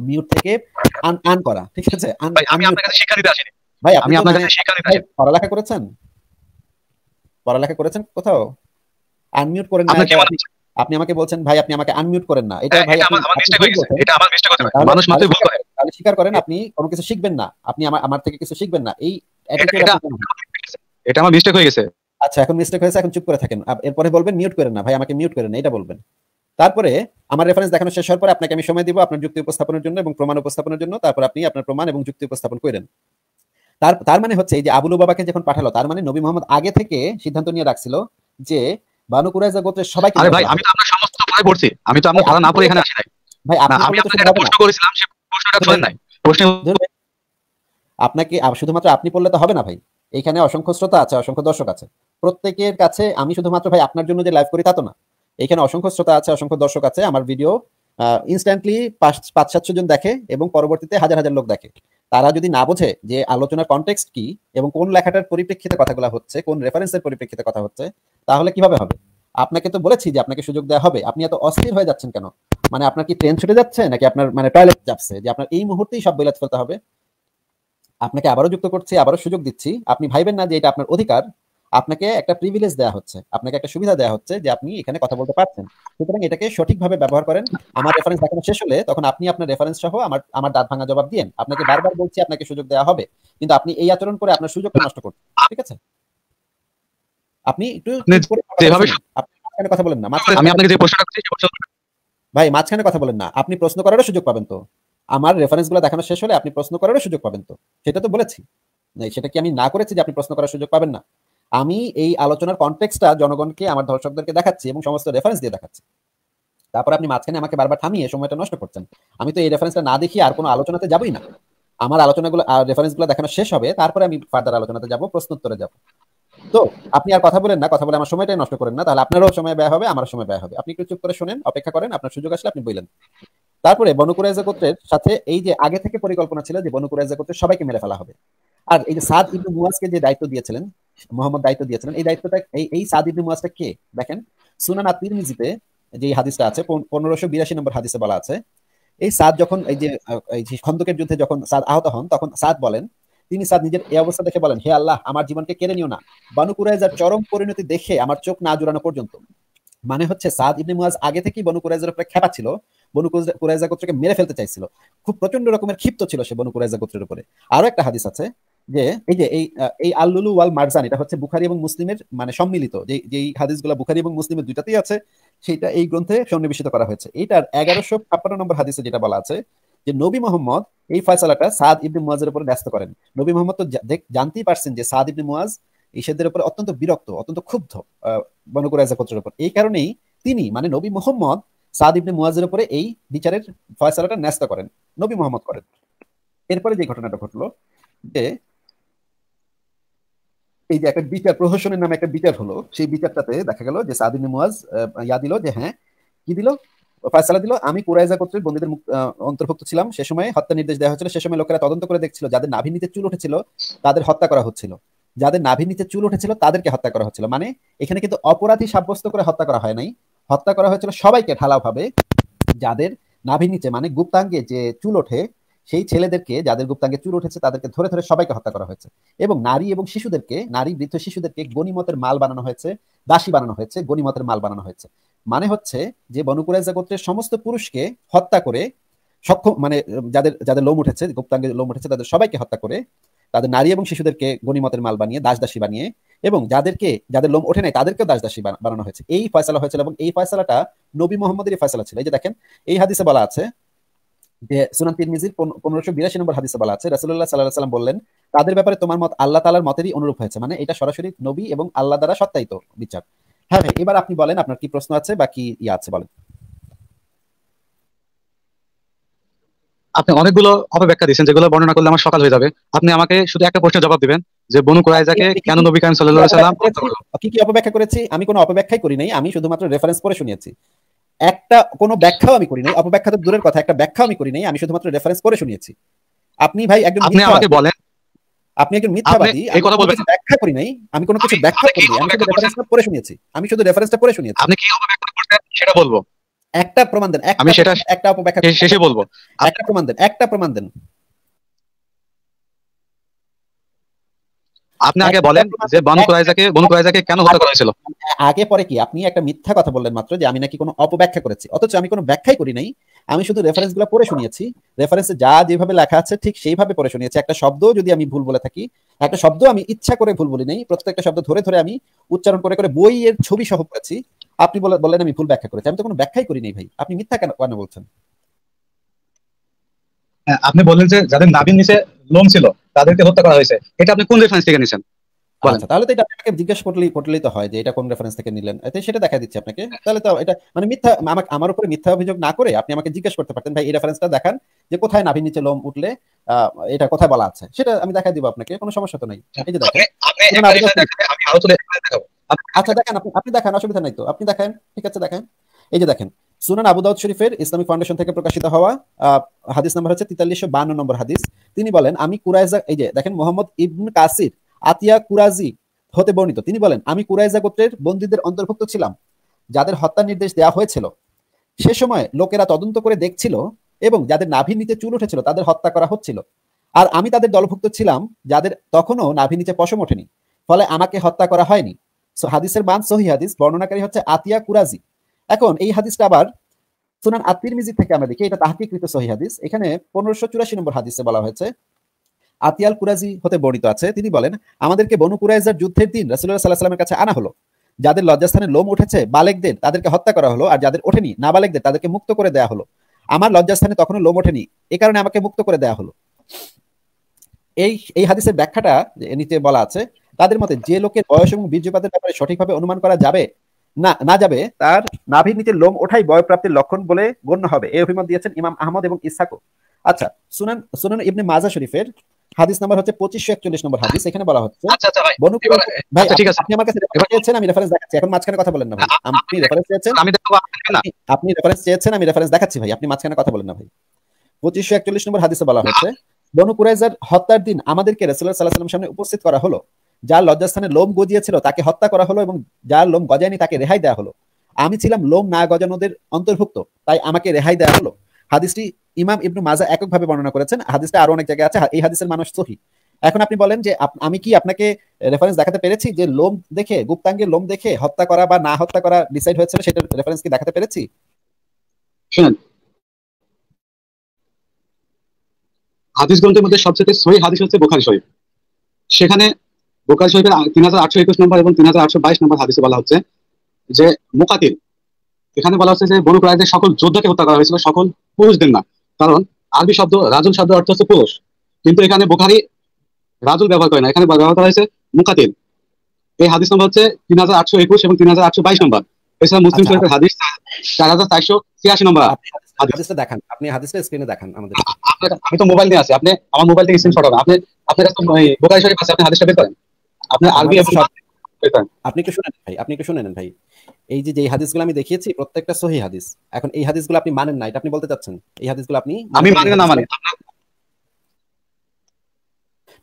মিউট থেকে আন আন করা ঠিক আছে? Un- ভাই আমি আপনার কাছে শিক্ষা দিতে আসিনি। ভাই আমি আপনি তো আপনার মানে- কাছে শিক্ষা দিতে আসিনি। পড়ালেখা করেছেন? পড়ালেখা করেছেন কোথাও? আনমিউট করেন না। আপনি- আমাকে বলছেন ভাই আপনি আমাকে আনমিউট করেন না। এটা ভাই আমার মিস্টেক ভুল হয়ে গেছে এটা আমার মিস্টেক হয়েছে মানুষ মাত্রই ভুল করে। তাহলে স্বীকার করেন আপনি কোনো কিছু শিখবেন না। আপনি আমার আমার থেকে কিছু শিখবেন না। এই এটা- আমার মিস্টেক হয়ে গেছে। আচ্ছা এখন মিস্টেক হয়েছে এখন চুপ করে থাকেন। এরপরে বলবেন মিউট করেন না। ভাই আমাকে মিউট করেন এটা বলবেন। তারপরে আমার রেফারেন্স দেখানো শেষ হওয়ার পরে আপনাকে আমি সময় দিব আপনার যুক্তি উপস্থাপনের জন্য এবং প্রমাণ উপস্থাপনের জন্য। তারপর আপনি আপনার প্রমাণ এবং যুক্তি উপস্থাপন করেন। তার তার মানে হচ্ছে এই যে আবুলু বাবাকে যখন পাঠালো তার মানে নবী মোহাম্মদ আগে থেকে সিদ্ধান্ত নিয়ে রাখছিল যে বানু কুরাইজা গোত্রের সবাইকে আরে ভাই আমি তো আপনার সমস্ত পড়াই পড়ছি আমি তো আপনার না পড়ে এখানে আসি নাই। ভাই আমি আপনাকে একটা প্রশ্ন করেছিলাম প্রশ্নটা শোনেন নাই। প্রশ্নের আপনাকে শুধুমাত্র আপনি পড়লে তো হবে না ভাই। এখানে অসংখ্য শ্রোতা আছে অসংখ্য দর্শক আছে। প্রত্যেকের কাছে আমি শুধুমাত্র ভাই আপনার জন্য যে লাইভ করি তা তো না। এখানে অসংখ্য শ্রোতা আছে অসংখ্য দর্শক আছে আমার ভিডিও ইনস্ট্যান্টলি পাঁচ পাঁচ সাতশো জন দেখে এবং পরবর্তীতে হাজার হাজার লোক দেখে। তারা যদি না বোঝে যে আলোচনার কনটেক্সট কি এবং কোন লেখাটার পরিপ্রেক্ষিতে কথাগুলো হচ্ছে কোন রেফারেন্সের পরিপ্রেক্ষিতে কথা হচ্ছে তাহলে কীভাবে হবে? আপনাকে তো বলেছি যে আপনাকে সুযোগ দেওয়া হবে। আপনি এত অস্থির হয়ে যাচ্ছেন কেন? মানে আপনার কি ট্রেন ছুটে যাচ্ছে নাকি আপনার মানে টয়লেট যাচ্ছে? যে আপনার এই মুহূর্তেই সব বইলাত ফেলতে হবে। আপনাকে আবারও যুক্ত করছি আবারও সুযোগ দিচ্ছি। আপনি ভাইবেন না যে এটা আপনার অধিকার। আপনাকে একটা প্রিভিলেজ দেওয়া হচ্ছে। আপনাকে একটা সুবিধা দেওয়া হচ্ছে যে আপনি এখানে কথা বলতে পারছেন। সুতরাং এটাকে সঠিকভাবে ব্যবহার করেন। আমার রেফারেন্স দেখানো শেষ হলে তখন আপনি আপনার রেফারেন্স সহ আমার আমার দাঁত ভাঙা জবাব দিয়েন। আপনাকে বারবার বলছি আপনাকে সুযোগ দেওয়া হবে। কিন্তু আপনি এই আচরণ করে আপনার সুযোগটা নষ্ট করছেন। ঠিক আছে? আপনি একটু কথা যেভাবে আপনি কথা বলেন না। আমি আপনাকে যে প্রশ্নটা করছি প্রশ্ন ভাই, মাঝখানে কথা বলেন না। আপনি প্রশ্ন করারও সুযোগ পাবেন তো। আমার রেফারেন্সগুলো দেখানো শেষ হলে আপনি প্রশ্ন করারও সুযোগ পাবেন তো। সেটা তো বলেছি। সেটা কি আমি না করেছি যে আপনি প্রশ্ন করার সুযোগ পাবেন না? আমি এই আলোচনার কনটেক্সটটা জনগণকে, আমার দর্শকদেরকে দেখাচ্ছি এবং সমস্ত রেফারেন্স দিয়ে দেখাচ্ছি। তারপর আপনি মাঝখানে আমাকে বারবার থামিয়ে সময়টা নষ্ট করছেন। আমি তো এই রেফারেন্সটা না দেখি আর কোনো আলোচনাতে যাবই না। আমার আলোচনাগুলো রেফারেন্সগুলো দেখানো শেষ হবে, তারপরে আমি ফার্দার আলোচনাতে যাব প্রশ্ন উত্তরে যাব। তো আপনি আর কথা বলেন না, কথা বলে আমার সময়টাই নষ্ট করেন না, তাহলে আপনারও সময় ব্যয় হবে, আমারও সময় ব্যয় হবে। আপনি একটু চুপ করে শোনেন, অপেক্ষা করেন, আপনার সুযোগ আসলে আপনি বললেন তারপরে বনুকুরাইজা গোত্রের সাথে এই যে আগে থেকে পরিকল্পনা ছিল যে বনুকুরাইজা গোত্রের সবাইকে মেরে ফেলা হবে। আর এই যে সাদ ইবনু মুয়াজকে যে দায়িত্ব দিয়েছিলেন, মোহাম্মদ দায়িত্ব দিয়েছিলেন, এই দায়িত্বটা, এই এই সাদ ইবনু মুয়াজটা কে? দেখেন, সুনান আত তিরমিজিতে যে হাদিসটা আছে পনেরোশো বিরাশি নম্বর হাদিসে বলা আছে, এই সাদ যখন এই যে খন্দকের যুদ্ধে যখন সাদ আহত হন, তখন সাদ বলেন তিনি সাদ নিজের এই অবস্থা দেখে বলেন, হে আল্লাহ, আমার জীবনকে কেড়ে নিও না। বানু কুরাইজার চরম পরিণতি দেখে আমার চোখ না জুড়ানো পর্যন্ত। মানে হচ্ছে সাদ ইবনে মুয়াজ আগে থেকেই বনু কুরাইজার উপরে খেপা ছিল। বনু কুরাইজা গোত্রকে মেরে ফেলতে চাইছিল। খুব প্রচণ্ড রকমের ক্ষিপ্ত ছিল সে বনু কুরাইজা গোত্রের উপরে। আরও একটা হাদিস আছে যে, এই যে, এই এই আল্লুলু ওয়াল মারজান, এটা হচ্ছে বুখারি এবং মুসলিমের মানে সম্মিলিত। যে যেই হাদিসগুলো বুখারি এবং মুসলিমের দুইটাতেই আছে সেটা এই গ্রন্থে সন্নিবেশিত করা হয়েছে। এইটার এগারোশো ছাপ্পান্ন নম্বর হাদিসে যেটা বলা আছে যে নবী মোহাম্মদ এই ফয়সালাটা সাদ ইবনে মুয়াজের উপরে ব্যস্ত করেন। নবী মোহাম্মদ তো জানতেই পারছেন যে সাদ ইবনে মুয়াজ ইসেদের উপরে অত্যন্ত বিরক্ত, অত্যন্ত ক্ষুব্ধ বনকুরাইজা গোত্রের উপর। এই কারণেই তিনি মানে নবী মোহাম্মদ সাদ ইবনে মুয়াজের উপরে এই বিচারের ফয়সালাটা ন্যস্ত করেন, নবী মোহাম্মদ করেন। এরপরে যে ঘটনাটা ঘটলো, যে এই যে একটা বিচার প্রহসনের নামে একটা বিচার হলো, সেই বিচারটাতে দেখা গেল যে সাদ ইবনে মুয়াজ ইয়া দিল যে হ্যাঁ কি দিল? ফয়সালা দিল। আমি কুরাইজা গোত্রের বন্দীদের অন্তর্ভুক্ত ছিলাম। সে সময় হত্যা নির্দেশ দেওয়া হয়েছিল। সে সময় লোকেরা তদন্ত করে দেখছিল, যাদের নাভির নিচে চুল উঠেছিল, তাদের হত্যা করা হচ্ছিল। যাদের নাভির নিচে চুল উঠেছিল, তাদেরকে হত্যা করা হচ্ছিল। মানে এখানে কিন্তু অপরাধী সাব্যস্ত করে হত্যা করা হয় নাই। হত্যা করা হয়েছিল সবাইকে ঢালাওভাবে। যাদের নাভির নিচে মানে গুপ্তাঙ্গে যে চুল ওঠে, সেই ছেলেদেরকে, যাদের গুপ্তাঙ্গে চুল উঠেছে, তাদেরকে ধরে ধরে সবাইকে হত্যা করা হয়েছে। এবং নারী এবং শিশুদেরকে, নারী বৃদ্ধ শিশুদেরকে গণিমতের মাল বানানো হয়েছে, দাসী বানানো হয়েছে, গণিমতের মাল বানানো হয়েছে। মানে হচ্ছে যে বনুকুরাইজা গোত্রের সমস্ত পুরুষকে হত্যা করে, সক্ষম মানে যাদের যাদের লোম উঠেছে গুপ্তাঙ্গে লোম উঠেছে, তাদের সবাইকে হত্যা করে, তাদের নারী এবং শিশুদেরকে গণিমতের মাল বানিয়ে দাস দাসী বানিয়ে এবং যাদেরকে, যাদের লোম ওঠে নাই তাদেরকে দাস দাসী বানানো হয়েছে। এই ফয়সালা হয়েছিল এবং এই ফয়সালাটা নবী মোহাম্মদের ফয়সালা ছিল। এই যে দেখেন, এই হাদিসে বলা আছে যে সুনান তিরমিজির পনেরোশো বিরাশি নম্বর হাদিসে বলা আছে রাসুল্লাহ সাল্লাহ সাল্লাম বললেন, তাদের ব্যাপারে তোমার মত আল্লাহ তালার মতেরই অনুরূপ হয়েছে। মানে এটা সরাসরি নবী এবং আল্লাহ দ্বারা সত্যায়িত বিচার। হ্যাঁ ভাই এবার আপনি বলেন আপনার কি প্রশ্ন আছে বা কি ইয়ে আছে বলেন। আপনি অনেকগুলো অপব্যাখ্যা দিচ্ছেন যেগুলো বর্ণনা করলে আমার সকাল হয়ে যাবে। আপনি আমাকে শুধু একটা প্রশ্নের জবাব দিবেন যে বনু কুরাইজাকে কেন নবী কারিম সাল্লাল্লাহু আলাইহি সাল্লাম কি কি অপব্যাখ্যা করেছি? আমি কোনো অপব্যাখ্যাই করি নাই আমি শুধুমাত্র রেফারেন্স পড়ে শুনিয়েছি। একটা কোনো ব্যাখ্যাও আমি করি নাই অপব্যাখ্যা তো দূরের কথা একটা ব্যাখ্যা আমি করি নাই আমি শুধুমাত্র রেফারেন্স পড়ে শুনিয়েছি। আপনি ভাই একজন আপনি আমাকে বলেন আপনি একজন মিথ্যাবাদী এই কথা বলবেন ব্যাখ্যা করি নাই আমি কোনো কিছু ব্যাখ্যা করি আমি শুধু রেফারেন্সটা পড়ে শুনিয়েছি আমি শুধু রেফারেন্সটা পড়ে শুনিয়েছি আপনি কি করছেন? সেটা বলব। একটা প্রমাণ দেন আমি সেটা একটা অপব্যাখ্যা শেষে বলব। একটা প্রমাণ দেন একটা প্রমাণ দেন। আপনি আগে বলেন যে বনু কুরাইজাকে বনু কুরাইজাকে কেন হত্যা করা হয়েছিল আগে পরে কি? আপনি একটা মিথ্যা কথা বললেন মাত্র যে আমি নাকি কোনো অপব্যাখ্যা করেছি। অথচ আমি কোনো ব্যাখ্যাই করি নাই। আমি শুধু রেফারেন্সগুলো পড়ে শুনিয়েছি। রেফারেন্সে যা যেভাবে লেখা আছে, ঠিক সেইভাবে পড়ে শুনিয়েছি। একটা শব্দ যদি আমি ভুল বলে থাকি, একটা শব্দ আমি ইচ্ছা করে ভুল বলি নাই, প্রত্যেকটা শব্দ ধরে ধরে আমি উচ্চারণ করে করে বইয়ের ছবি সহ করেছি আপনি বললেন আমি ভুল ব্যাখ্যা করেছি। আমি তো কোনো ব্যাখ্যাই করি নাই ভাই। আপনি মিথ্যা কেন কেন বলছেন? আপনি বললেন যে যাদের নাবিন নিচে লোম ছিল, তাদেরকে হত্যা করা হয়েছে। এটা আপনি কোন রেফারেন্স থেকে নিছেন আচ্ছা। তাহলে তো এটা আপনাকে জিজ্ঞেস করলেই করলেই তো হয় যে এটা কোন রেফারেন্স থেকে নিলেন। এতে সেটা দেখা দিচ্ছে আপনাকে। তাহলে তো এটা মানে মিথ্যা আমাকে আমার উপরে মিথ্যা অভিযোগ না করে আপনি আমাকে জিজ্ঞেস করতে পারতেন ভাই এই রেফারেন্সটা দেখান যে কোথায় নাভির নিচে লোম উঠলে এটা কোথায় বলা আছে? সেটা আমি দেখা দিব আপনাকে কোনো সমস্যা তো নাই। এই যে দেখেন। আচ্ছা দেখেন আপনি দেখান অসুবিধা নাই তো। আপনি দেখেন ঠিক আছে দেখেন। এই যে দেখেন সুনান আবু দাউদ শরীফের ইসলামিক ফাউন্ডেশন থেকে প্রকাশিত হওয়া হাদিস নাম্বার হচ্ছে তেতাল্লিশশো বান্ন নম্বর হাদিস। তিনি বলেন আমি কুরাইজা এই যে দেখেন মোহাম্মদ ইবন কাসির আতিয়া কুরাজি হতে বর্ণিত। তিনি বলেন, আমি কুরাইজা গোত্রের বন্দীদের অন্তর্ভুক্ত ছিলাম, যাদের হত্যা নির্দেশ দেওয়া হয়েছিল। সে সময় লোকেরা তদন্ত করে দেখছিল এবং যাদের নাভির নিচে চুল উঠেছিল, তাদের হত্যা করা হচ্ছিল। আর আমি তাদের দলভুক্ত ছিলাম, যাদের তখনও নাভির নিচে পশম ওঠেনি, ফলে আমাকে হত্যা করা হয়নি। হাদিসের মান সহি হাদিস, বর্ণনাকারী হচ্ছে আতিয়া কুরাজি। এখন এই হাদিসটা আবার সুনান আত্মির মিজি থেকে আমরা দেখি, এটা তাহাকিকৃত সহি হাদিস। এখানে পনেরোশো চুরাশি নম্বর হাদিসে বলা হয়েছে আতিয়াল কুরাজি হতে বর্ণিত আছে। তিনি বলেন, আমাদেরকে বনু কুরাইজার যুদ্ধের দিন রাসুল্লাহ সাল্লাহ সাল্লামের কাছে আনা হলো। যাদের লজ্জাস্থানে লোম উঠেছে, বালেকদের তাদেরকে হত্যা করা হলো, আর যাদের ওঠেনি না বালেকদের তাদেরকে মুক্ত করে দেওয়া হলো। আমার লজ্জাস্থানে তখনও লোম ওঠেনি, এ কারণে আমাকে মুক্ত করে দেওয়া হলো। এই এই হাদিসের ব্যাখ্যাটা নিচে বলা আছে, তাদের মতে যে লোকের বয়স এবং বীর্যপাতের ব্যাপারে সঠিকভাবে অনুমান করা যাবে, না না যাবে, তার নাভির নিচে লোম ওঠাই বয়প্রাপ্তির লক্ষণ বলে গণ্য হবে। এই অভিমত দিয়েছেন ইমাম আহমদ এবং ইসাকো আচ্ছা সুনান সুনান ইবনে মাজা শরীফের হাদিস নাম্বার হচ্ছে পঁচিশশো একচল্লিশ নম্বর হাদিস এখানে বলা হচ্ছে আচ্ছা আচ্ছা বনু ভাই আচ্ছা, ঠিক আছে। আপনি আমার কাছে রেফারেন্স চেয়েছেন আমি রেফারেন্স দেখাচ্ছি। এখন মাঝখানে কথা বলেন না ভাই। আপনি রেফারেন্স চেয়েছেন? আমি আপনি রেফারেন্স চেয়েছেন আমি রেফারেন্স দেখাচ্ছি ভাই। আপনি মাঝখানে কথা বলেন না ভাই। পঁচিশশো একচল্লিশ নম্বর হাদিসে বলা হচ্ছে বনু কুরাইজার হত্যার দিন আমাদেরকে রাসূলুল্লাহ সাল্লাল্লাহু আলাইহি সাল্লাম সামনে উপস্থিত করা হলো যার লজ্জাস্থানে লোম গজিয়েছিল তাকে হত্যা করা হলো এবং যার লোম গজায়নি তাকে রেহাই দেওয়া হলো। আমি ছিলাম লোম না গজানোদের অন্তর্ভুক্ত তাই আমাকে রেহাই দেওয়া হলো। হাদিসটি ইমাম ইবনু মাজা এককভাবে বর্ণনা করেছেন। হাদিসটা আরও অনেক জায়গায় আছে। এই হাদিসের মানুষ সহি। এখন আপনি বলেন যে আমি কি আপনাকে রেফারেন্স দেখাতে পেরেছি যে লোম দেখে, গুপ্তাঙ্গের লোম দেখে হত্যা করা বা না হত্যা করা ডিসাইড হয়েছিল সেটার রেফারেন্স কি দেখাতে পেরেছি? হাদিস গ্রন্থের মধ্যে সবচেয়ে সহি হাদিস হচ্ছে বোখারি শরীফ। সেখানে বোখারি শরীফের তিন হাজার আটশো একুশ নম্বর এবং তিন হাজার আটশো বাইশ নম্বর হাদিসে বলা হচ্ছে যে মোকাতিল। এখানে বলা হচ্ছে যে বনু কুরাইদের সকল যোদ্ধাকে হত্যা করা হয়েছিল, সকল পুরুষদের না। কারণ আরবি শব্দ রাজুল শব্দ অর্থ হচ্ছে পুরুষ। কিন্তু এখানে বোখারি রাজুল ব্যবহার করে না। এখানে ব্যবহার করা হয়েছে মুকাতিল। এই হাদিস নম্বর হচ্ছে তিন হাজার আটশো একুশ এবং তিন হাজার আটশো বাইশ নম্বর। এছাড়া মুসলিম আচ্ছা, শরীফের হাদিস চার হাজার চারশো ছিয়াশি নম্বর। হাদিসটা দেখান। আপনি হাদিসটা স্ক্রিনে দেখান আমাদের। আমি তো মোবাইল নিয়ে আছি। আপনি আমার মোবাইল থেকে স্ক্রিনশট হবে আপনি আপনার কাছে বোকারি শরীফ আছে আপনি হাদিসটা বের করেন। আপনি আরবি আপনি একটু শুনে নেন ভাই আপনি একটু শুনে নেন ভাই। এই যে যে হাদিসগুলো আমি দেখিয়েছি প্রত্যেকটা সহি হাদিস। এখন এই হাদিসগুলো আপনি মানেন না এটা আপনি বলতে চাচ্ছেন। এই হাদিসগুলো আপনি আমি মানি না মানি।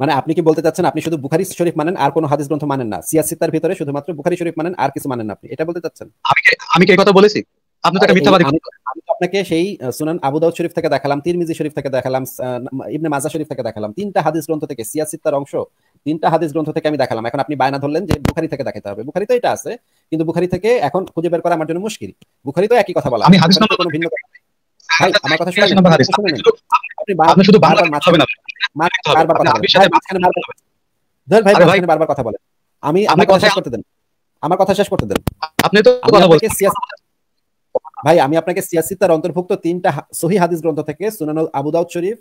মানে আপনি কি বলতে চাচ্ছেন আপনি শুধু বুখারি শরীফ মানেন আর কোনো হাদিস গ্রন্থ মানেন না? সিয়াসিতার ভিতরে শুধুমাত্র বুখারি শরীফ মানেন আর কিছু মানেন না আপনি। এটা বলতে চাচ্ছেন? আমি আমি কি কথা বলেছি? আপনি তো একটা মিথ্যাবাদী আমি আপনাকে সেই সুনান আবু দাউদ শরীফ থেকে দেখালাম তিরমিজি শরীফ থেকে দেখালাম ইবনে মাজা শরীফ থেকে দেখালাম। তিনটা হাদিস গ্রন্থ থেকে সিয়াসিত্তার অংশ তিনটা হাদিস গ্রন্থ থেকে আমি দেখালাম। এখন আপনি বায়না ধরলেন যে বুখারি থেকে দেখাতে হবে। বুখারি তো এটা আছে কিন্তু বুখারি থেকে এখন খুঁজে বের করা আমার জন্য মুশকিল। বুখারি তো একই কথা বলা। আমি হাদিস নম্বর- কোনো ভিন্ন ভাই, আমার কথা শুনে ছিয়াশি নেন, নম্বর হাদিস শুনে আপনি শুধু বারবার হবে না বারবার কথা বলেন। ভাই, ধর ভাই বারবার কথা বলেন। আমি আমার কথা শেষ করতে দেন। আমার কথা শেষ করতে দেন। আপনি তো কথা বলছেন ভাই আমি আপনাকে সিয়াসিতার অন্তর্ভুক্ত তিনটা সহি হাদিস গ্রন্থ থেকে সুনানু আবু দাউদ শরীফ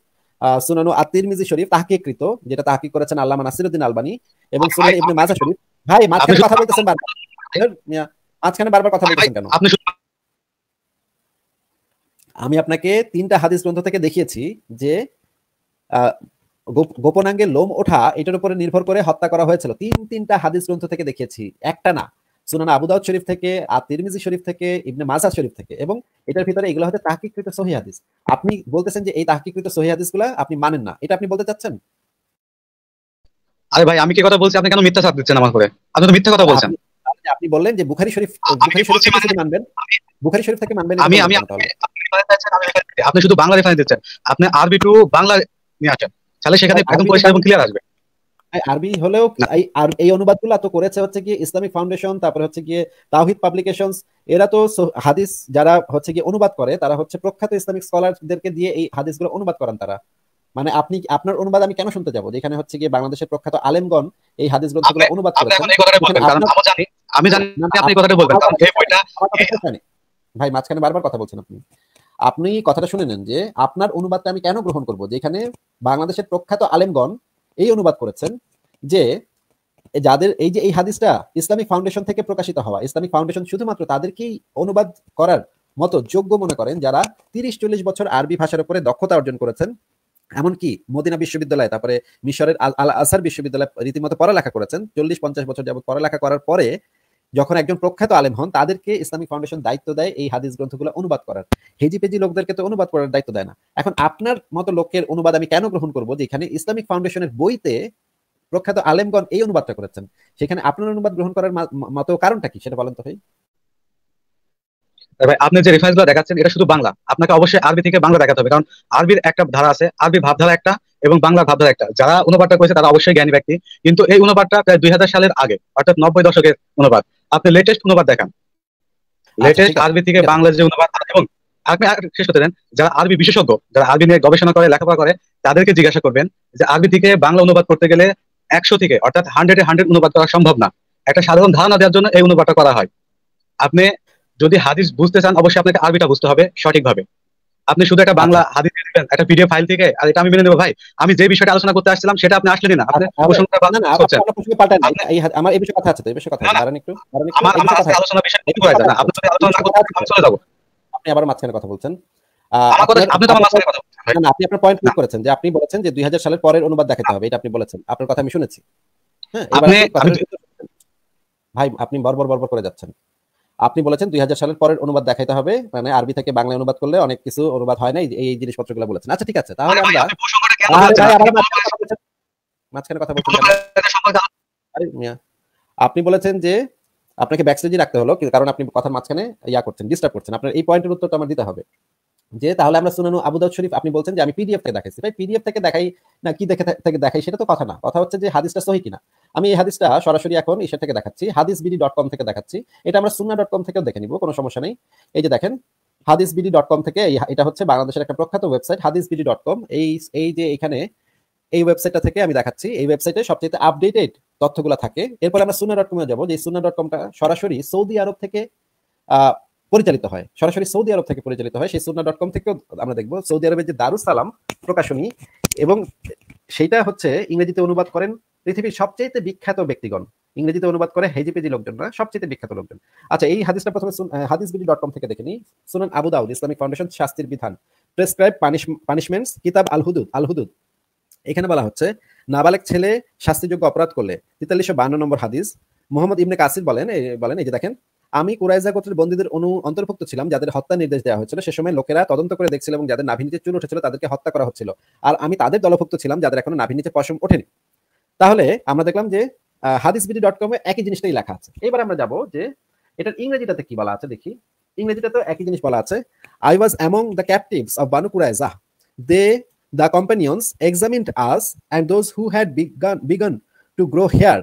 সুনানু আত-তিরমিজি শরীফ তাহকিকৃত যেটা তাহকিক করেছেন আল্লামা নাসিরউদ্দিন আলবানী এবং সুনান ইবনে মাজা শরীফ। ভাই মাঝখানে কথা বলতেছেন বারবার। মাঝখানে বারবার কথা বলতেছেন কেন? আমি আপনাকে তিনটা হাদিস গ্রন্থ থেকে দেখিয়েছি যে আহ, গোপ- গোপনাঙ্গের লোম ওঠা এটার উপরে নির্ভর করে হত্যা করা হয়েছিল। তিন তিনটা হাদিস গ্রন্থ থেকে দেখিয়েছি। একটা না সুনান আবু দাউদ শরীফ থেকে আর তিরমিজি শরীফ থেকে ইবনে মাজা শরীফ থেকে। এবং এটার ভিতরে এগুলো হচ্ছে তাহকিকৃত সহি হাদিস। আপনি বলতেছেন যে এই তাহকিকৃত সহি হাদিসগুলো আপনি মানেন না। এটা আপনি বলতে চাচ্ছেন? আরে ভাই আমি কি কথা বলছি? আপনি কেন মিথ্যা সাথ দিচ্ছেন আমার করে আপনি তো মিথ্যা কথা বলছেন। আপনি- বললেন যে বুখারি শরীফ আমি বুখারি শরীফ থেকে মানে- মানবেন। বুখারি শরীফ থেকে মানবেন আমি আমি আপনি শুধু বাংলা রেফারেন্স দিচ্ছেন। আপনি আরবি টু বাংলা নিয়ে আসেন। তাহলে সেখানে একদম পরিষ্কার এবং ক্লিয়ার আসবে। আরবি হলেও এই আর এই অনুবাদগুলো তো করেছে হচ্ছে কি ইসলামিক ফাউন্ডেশন তারপরে হচ্ছে গিয়ে তাওহিদ পাবলিকেশনস এরা তো হাদিস যারা হচ্ছে গিয়ে অনুবাদ করে তারা হচ্ছে প্রখ্যাত ইসলামিক স্কলারদেরকে দিয়ে এই হাদিসগুলো অনুবাদ করেন তারা। মানে আপনি আপনার অনুবাদ আমি কেন শুনতে যাব? যেখানে হচ্ছে গিয়ে বাংলাদেশের প্রখ্যাত আলেমগণ এই হাদিস গ্রন্থগুলো অনুবাদ করেছেন। আমি জানি আপনি কথাটা বলবেন কারণ এই বইটা। ভাই মাঝখানে বারবার কথা বলছেন আপনি। আপনি কথাটা শুনে নেন যে আপনার অনুবাদটা আমি কেন গ্রহণ করব? যেখানে বাংলাদেশের প্রখ্যাত আলেমগণ এই অনুবাদ করেছেন যে যাদের এই যে এই হাদিসটা ইসলামিক ফাউন্ডেশন থেকে প্রকাশিত হওয়া, ইসলামিক ফাউন্ডেশন শুধুমাত্র তাদেরকেই অনুবাদ করার মতো যোগ্য মনে করেন যারা তিরিশ চল্লিশ বছর আরবি ভাষার উপরে দক্ষতা অর্জন করেছেন, এমনকি মদিনা বিশ্ববিদ্যালয়, তারপরে মিশরের আল আল আসার বিশ্ববিদ্যালয় রীতিমতো পড়ালেখা করেছেন, চল্লিশ পঞ্চাশ বছর যাবত পড়ালেখা করার পরে যখন একজন প্রখ্যাত আলেম হন, তাদেরকে ইসলামিক ফাউন্ডেশন দায়িত্ব দেয় এই হাদিস গ্রন্থগুলো অনুবাদ করার। হেজি পেজি লোকদেরকে তো অনুবাদ করার দায়িত্ব দেয় না। এখন আপনার মতো লোকের অনুবাদ আমি কেন গ্রহণ করব? যেখানে ইসলামিক ফাউন্ডেশনের বইতে প্রখ্যাত আলেমগণ এই অনুবাদটা করেছেন। সেখানে আপনার অনুবাদ গ্রহণ করার মতো কারণটা কি? সেটা বলেন তো ভাই। আপনি যে রেফারেন্সগুলো দেখাচ্ছেন, এটা শুধু বাংলা। আপনাকে অবশ্যই আরবি থেকে বাংলা দেখাতে হবে। কারণ আরবির একটা ধারা আছে, আরবি ভাবধারা একটা এবং বাংলা ভাবধারা একটা। যারা অনুবাদটা করেছে, তারা অবশ্যই জ্ঞানী ব্যক্তি। কিন্তু এই অনুবাদটা প্রায় দুই সালের আগে, অর্থাৎ নব্বই দশকের অনুবাদ। আপনি লেটেস্ট অনুবাদ দেখান। লেটেস্ট আরবি থেকে বাংলা যে অনুবাদ এবং আপনি শেষ করতে দেন যারা আরবি বিশেষজ্ঞ যারা আরবি নিয়ে গবেষণা করে লেখাপড়া করে তাদেরকে জিজ্ঞাসা করবেন যে আরবি থেকে বাংলা অনুবাদ করতে গেলে একশো থেকে অর্থাৎ হান্ড্রেডে হান্ড্রেড অনুবাদ করা সম্ভব না। একটা সাধারণ ধারণা দেওয়ার জন্য এই অনুবাদটা করা হয়। আপনি যদি হাদিস বুঝতে চান অবশ্যই আপনাকে আরবিটা বুঝতে হবে সঠিকভাবে। আপনি শুধু একটা বাংলা হাদিস দিবেন একটা পিডিএফ ফাইল থেকে আর এটা আমি মেনে নেব ভাই। আমি যে বিষয়টা আলোচনা করতে আসছিলাম সেটা আপনি আসলেনই না। আপনি আচ্ছা, প্রসঙ্গটা করছেন আমার এই বিষয়ে কথা আছে তো এই বিষয়ে কথা। দাঁড়ান একটু আমার আলোচনা বিষয় হয়ে বিষয়ে আপনি যদি আলোচনা না করতে আমি চলে যাব। আপনি আবার মাঝখানে কথা বলছেন। আপনি তো আমার মাঝখানে কথা বলছেন না, না, আপনি আপনার পয়েন্ট ঠিক করেছেন যে আপনি বলেছেন যে দুই হাজার সালের পরের অনুবাদ দেখাতে হবে এটা আপনি বলেছেন। আপনার কথা আমি শুনেছি। হ্যাঁ আপনি-। ভাই আপনি বরবর বরবর করে যাচ্ছেন। আপনি বলেছেন দুই সালের পরের অনুবাদ দেখাইতে হবে মানে আরবি থেকে বাংলা অনুবাদ করলে অনেক কিছু অনুবাদ হয় না এই- জিনিসপত্র জিনিসপত্রগুলো বলেছেন। আচ্ছা ঠিক আছে তাহলে আমরা মাঝখানে কথা বলছেন। আপনি বলেছেন যে আপনাকে ব্যাকস্টেজে রাখতে হলো কারণ আপনি কথার মাঝখানে ইয়া করছেন ডিস্টার্ব করছেন। আপনার এই পয়েন্টের উত্তরটা আমার দিতে হবে। যে তাহলে আমরা সুনানু আবু দাউদ শরীফ, আপনি বলছেন যে আমি পিডিএফ থেকে দেখাইছি। ভাই পিডিএফ থেকে দেখাই না, কি দেখে থেকে দেখাই সেটা তো কথা না। কথা হচ্ছে যে হাদিসটা সহি কিনা। আমি এই হাদিসটা সরাসরি এখন ইসের থেকে দেখাচ্ছি। হাদিস বিডি ডট কম থেকে দেখাচ্ছি। এটা আমরা সুন্না ডট কম থেকেও দেখে নিব, কোনো সমস্যা নেই। এই যে দেখেন হাদিস বিডি ডট কম থেকে এটা হচ্ছে বাংলাদেশের একটা প্রখ্যাত ওয়েবসাইট হাদিস বিডি ডট কম এই এই যে এখানে এই ওয়েবসাইটটা থেকে আমি দেখাচ্ছি, এই ওয়েবসাইটে সবচেয়ে আপডেটেড তথ্যগুলো থাকে। এরপর আমরা সুনা ডট কমে যাব। যে সুনা ডট কমটা সরাসরি সৌদি আরব থেকে পরিচালিত হয়। সরাসরি সৌদি আরব থেকে পরিচালিত হয়। সেই সুনা ডট কম থেকেও আমরা দেখব। সৌদি আরবের যে দারুস সালাম প্রকাশনী এবং সেইটা হচ্ছে ইংরেজিতে অনুবাদ করেন পৃথিবীর সবচেয়ে বিখ্যাত ব্যক্তিগণ। ইংরেজিতে অনুবাদ করে হেজিপেজি লোকজনরা সবচেয়ে বিখ্যাত লোকজন। আচ্ছা এই হাদিসটা প্রথমে হাদিস বিডি ডট কম থেকে দেখে নিই। Sunan Abu Dawud, Islamic foundation, শাস্তির বিধান। প্রেসক্রাইব পানিশমেন্টস কিতাব আল হুদুদ আল হুদুদ এখানে বলা হচ্ছে, নাবালেক ছেলে শাস্তিযোগ্য অপরাধ করলে, তেতাল্লিশশো বান্ন নম্বর হাদিস, মোহাম্মদ ইবনে কাসির বলেন বলেন, এই যে দেখেন আমি কুরাইজা গোত্রের বন্দীদের অনু অন্তর্ভুক্ত ছিলাম, যাদের হত্যা নির্দেশ দেওয়া হয়েছিল। সে সময় লোকেরা তদন্ত করে দেখছিল এবং যাদের নাভি নিচে চুল উঠেছিল তাদেরকে হত্যা করা হচ্ছিল। আর আমি তাদের দলভুক্ত ছিলাম, যাদের এখনও নাভি নিচে পশম ওঠেনি। তাহলে আমরা দেখলাম যে হাদিস বিডি ডট কমে একই জিনিসটাই লেখা আছে। এবার আমরা যাব যে, এটার ইংরেজিটাতে কি বলা আছে দেখি। ইংরেজিটা তো একই জিনিস বলা আছে I was among the captives of Banu Qurayza they the companions, examined us and those who had begun begun to grow hair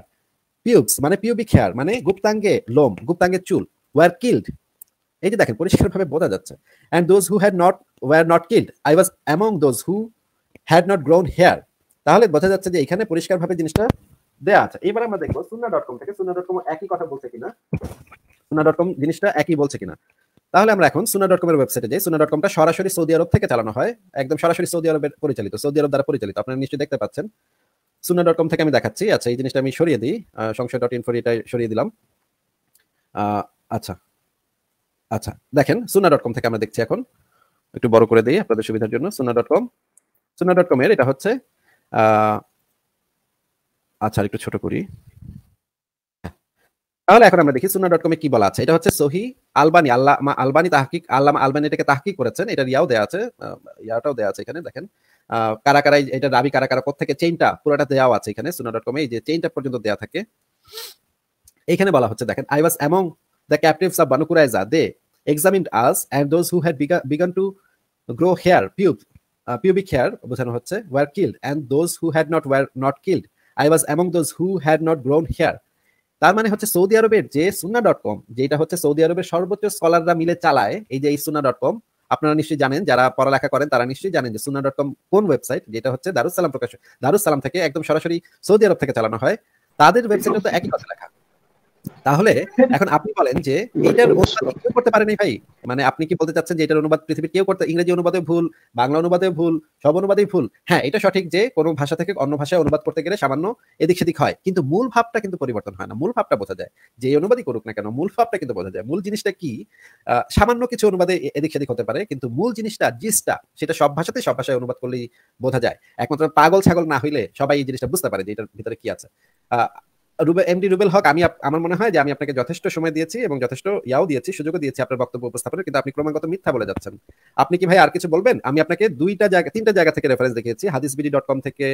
pubes মানে pubic hair মানে গুপ্তাঙ্গে লোম, গুপ্তাঙ্গের চুল, were killed এই যে দেখেন, পরিষ্কারভাবে বোঝা যাচ্ছে। And those who had not, were not killed i was among those who had not grown hair তাহলে বোঝা যাচ্ছে যে এখানে পরিষ্কারভাবে জিনিসটা দেয়া আছে। এবার আমরা দেখব সুন্না ডট কম থেকে সুন্না ডট কম একই কথা বলছে কিনা। সুন্না ডট কম জিনিসটা একই বলছে কিনা। তাহলে আমরা এখন সুনা ডট কমের ওয়েবসাইটে যাই। সুনা ডট কমটা সরাসরি সৌদি আরব থেকে চালানো হয়। একদম সরাসরি সৌদি আরবের পরিচালিত, সৌদি আরব দ্বারা পরিচালিত। আপনারা নিশ্চয়ই দেখতে পাচ্ছেন। সুনা ডট কম থেকে আমি দেখাচ্ছি। আচ্ছা এই জিনিসটা আমি সরিয়ে দিই। সংশয় ডট ইনফো এটা সরিয়ে দিলাম। আচ্ছা আচ্ছা দেখেন সুনা ডট কম থেকে আমরা দেখছি এখন। একটু বড় করে দিই আপনাদের সুবিধার জন্য সুনা ডট কম সুনা ডট কমের এটা হচ্ছে আচ্ছা একটু ছোট করি। তাহলে এখন আমরা দেখি সুনা ডট কমে কি বলা আছে। এটা হচ্ছে সহি আলবানি আল্লাহ আলবানি তাহকিক আল্লাহ আলবানি এটাকে তাহকিক করেছেন। এটা ইয়াও দেওয়া আছে ইয়াটাও দেওয়া আছে এখানে, দেখেন। কারা কারা এটা রাবি কারা কারা থেকে চেইনটা পুরোটা দেওয়া আছে এখানে সুনা ডট কমে এই যে চেইনটা পর্যন্ত দেওয়া থাকে। এখানে বলা হচ্ছে, দেখেন I was among the captives of Banu Qurayza they examined us and those who had begun to grow hair pube pubic hair বোঝানো হচ্ছে were killed and those who had not were not killed I was among those who had not grown hair তার মানে হচ্ছে সৌদি আরবের যে সুন্না ডট কম যেটা হচ্ছে সৌদি আরবের সর্বোচ্চ স্কলাররা মিলে চালায়, এই যে এই সুন্না ডট কম আপনারা নিশ্চয়ই জানেন, যারা পড়ালেখা করেন তারা নিশ্চয়ই জানেন যে সুনা ডট কম কোন ওয়েবসাইট যেটা হচ্ছে দারুসালাম প্রকাশ দারুসালাম থেকে একদম সরাসরি সৌদি আরব থেকে চালানো হয়। তাদের ওয়েবসাইটে তো একই কথা লেখা। তাহলে এখন আপনি বলেন যে এটার অনুবাদ কেউ করতে পারেনি ভাই? মানে আপনি কি বলতে চাচ্ছেন যে এটার অনুবাদ পৃথিবীর কেউ করতে ইংরেজি অনুবাদে ভুল, বাংলা অনুবাদে ভুল, সব অনুবাদেই ভুল? হ্যাঁ এটা সঠিক যে কোনো ভাষা থেকে অন্য ভাষায় অনুবাদ করতে গেলে সামান্য এদিক সেদিক হয়। কিন্তু মূল ভাবটা কিন্তু পরিবর্তন হয় না। মূল ভাবটা বোঝা যায় যে অনুবাদই করুক না কেন, মূল ভাবটা কিন্তু বোঝা যায়। মূল জিনিসটা কি? সামান্য কিছু অনুবাদে এদিক সেদিক হতে পারে, কিন্তু মূল জিনিসটা জিসটা সেটা সব ভাষাতেই সব ভাষায় অনুবাদ করলেই বোঝা যায়। একমাত্র পাগল ছাগল না হইলে সবাই এই জিনিসটা বুঝতে পারে যে এটার ভিতরে কি আছে। এমডি রুবেল হক আমি আমার মনে হয় যে আমি আপনাকে যথেষ্ট সময় দিয়েছি এবং যথেষ্ট ইয়াও দিয়েছি সুযোগও দিয়েছি আপনার বক্তব্য উপস্থাপনের কিন্তু আপনি ক্রমাগত মিথ্যা বলে যাচ্ছেন। আপনি কি ভাই আর কিছু বলবেন? আমি আপনাকে দুইটা জায়গা তিনটা জায়গা থেকে রেফারেন্স দেখিয়েছি হাদিসবিডি ডট কম থেকে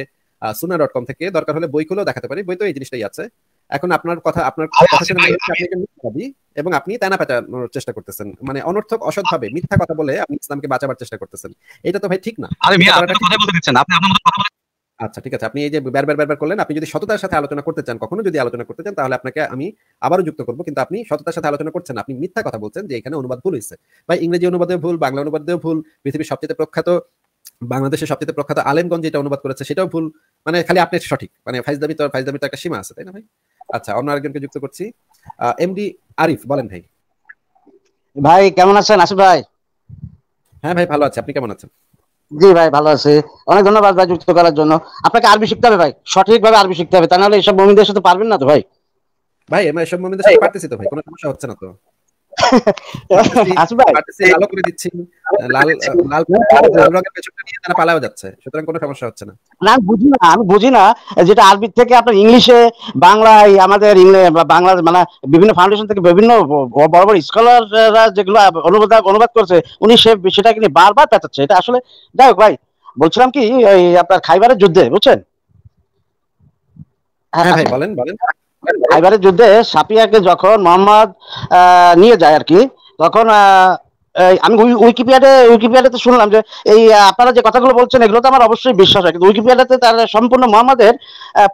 সুনা ডট কম থেকে। দরকার হলে বই খুলেও দেখাতে পারি বই তো এই জিনিসটাই আছে। এখন আপনার কথা আপনার কথা এবং আপনি তেনা পেঁচানোর চেষ্টা করতেছেন। মানে অনর্থক অসৎভাবে মিথ্যা কথা বলে আপনি ইসলামকে বাঁচাবার চেষ্টা করতেছেন। এটা তো ভাই ঠিক না। আরে মিয়া আপনি কথাই বলতে দিচ্ছেন আপনি আপনার মতো কথা বলে আচ্ছা ঠিক আছে। আপনি এই যে বেরবার বেরবার করলেন আপনি যদি সততার সাথে আলোচনা করতে চান কখনো যদি আলোচনা করতে চান তাহলে আপনাকে আমি আবারও যুক্ত করব। কিন্তু আপনি সততার সাথে আলোচনা করছেন আপনি মিথ্যা কথা বলছেন যে এখানে অনুবাদ ভুল হয়েছে ভাই ইংরেজি অনুবাদেও ভুল বাংলা অনুবাদেও ভুল পৃথিবীর সবচেয়ে প্রখ্যাত বাংলাদেশের সবচেয়ে প্রখ্যাত আলেমগঞ্জ যেটা অনুবাদ করেছে সেটাও ভুল। মানে খালি আপনি সঠিক। মানে ফাইজদাবি তো ফাইজদাবি তো একটা সীমা আছে তাই না ভাই? আচ্ছা অন্য আরেকজনকে যুক্ত করছি। এমডি আরিফ বলেন ভাই। ভাই কেমন আছেন? আসিফ ভাই। হ্যাঁ ভাই ভালো আছে। আপনি কেমন আছেন? জি ভাই, ভালো আছে। অনেক ধন্যবাদ ভাই যুক্ত করার জন্য। আপনাকে আরবি শিখতে হবে ভাই সঠিক ভাবে আরবি শিখতে হবে তা নাহলে এসব মমিনদের সাথে পারবেন না তো ভাই? ভাই, আমরা এসব মমিনদের সাথে পারতেছি তো ভাই, কোনো সমস্যা হচ্ছে না তো? আলো করে দিচ্ছি। লাল লাল লাল রঙের পেছনটা নিয়ে তারা পালাও যাচ্ছে সুতরাং কোনো সমস্যা হচ্ছে না। না বুঝি না আমি বুঝি না যেটা আরবি থেকে আপনার ইংলিশে বাংলায় আমাদের বাংলা মানে বিভিন্ন ফাউন্ডেশন থেকে বিভিন্ন বড় বড় স্কলাররা যেগুলো অনুবাদ অনুবাদ করছে উনি সে সেটাকে নিয়ে বারবার পেঁচাচ্ছে। এটা আসলে যাই হোক ভাই বলছিলাম কি এই আপনার খাইবারের যুদ্ধে বুঝছেন? হ্যাঁ ভাই বলেন বলেন। খাইবারের যুদ্ধে সাপিয়াকে যখন মোহাম্মদ নিয়ে যায় আর কি তখন আমি উই- উইকিপিডিয়াতে উইকিপিডিয়াতে শুনলাম যে এই আপনারা যে কথাগুলো বলছেন এগুলো তো আমার অবশ্যই বিশ্বাস হয় কিন্তু উইকিপিডিয়াতে তার সম্পূর্ণ মোহাম্মদের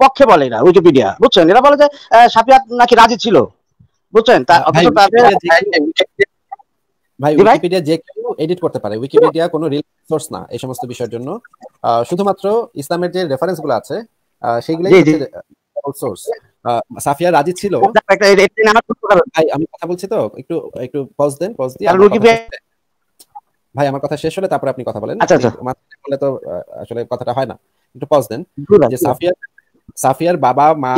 পক্ষে বলে এরা উইকিপিডিয়া বুঝছেন? এরা বলে যে সাপিয়া নাকি রাজি ছিল বুঝছেন? তা ভাই অথচ তাদের উইকিপিডিয়া যে কেউ- ভাই। উইকিপিডিয়া যে কেউ এডিট করতে পারে উইকিপিডিয়া কোনো রিল সোর্স না এই সমস্ত বিষয়ের জন্য। শুধুমাত্র ইসলামের যে রেফারেন্সগুলো আছে জি। সোর্স সাফিয়া রাজি ছিল? আমি কথা বলছি তো? একটু একটু পজ দেন পজ দিয়ে ভাই আমার কথা শেষ হলে তারপরে আপনি কথা বলেন। আচ্ছা, আচ্ছা। তো আসলে কথাটা হয় না। একটু পজ দেন। যে সাফিয়ার সাফিয়ার বাবা মা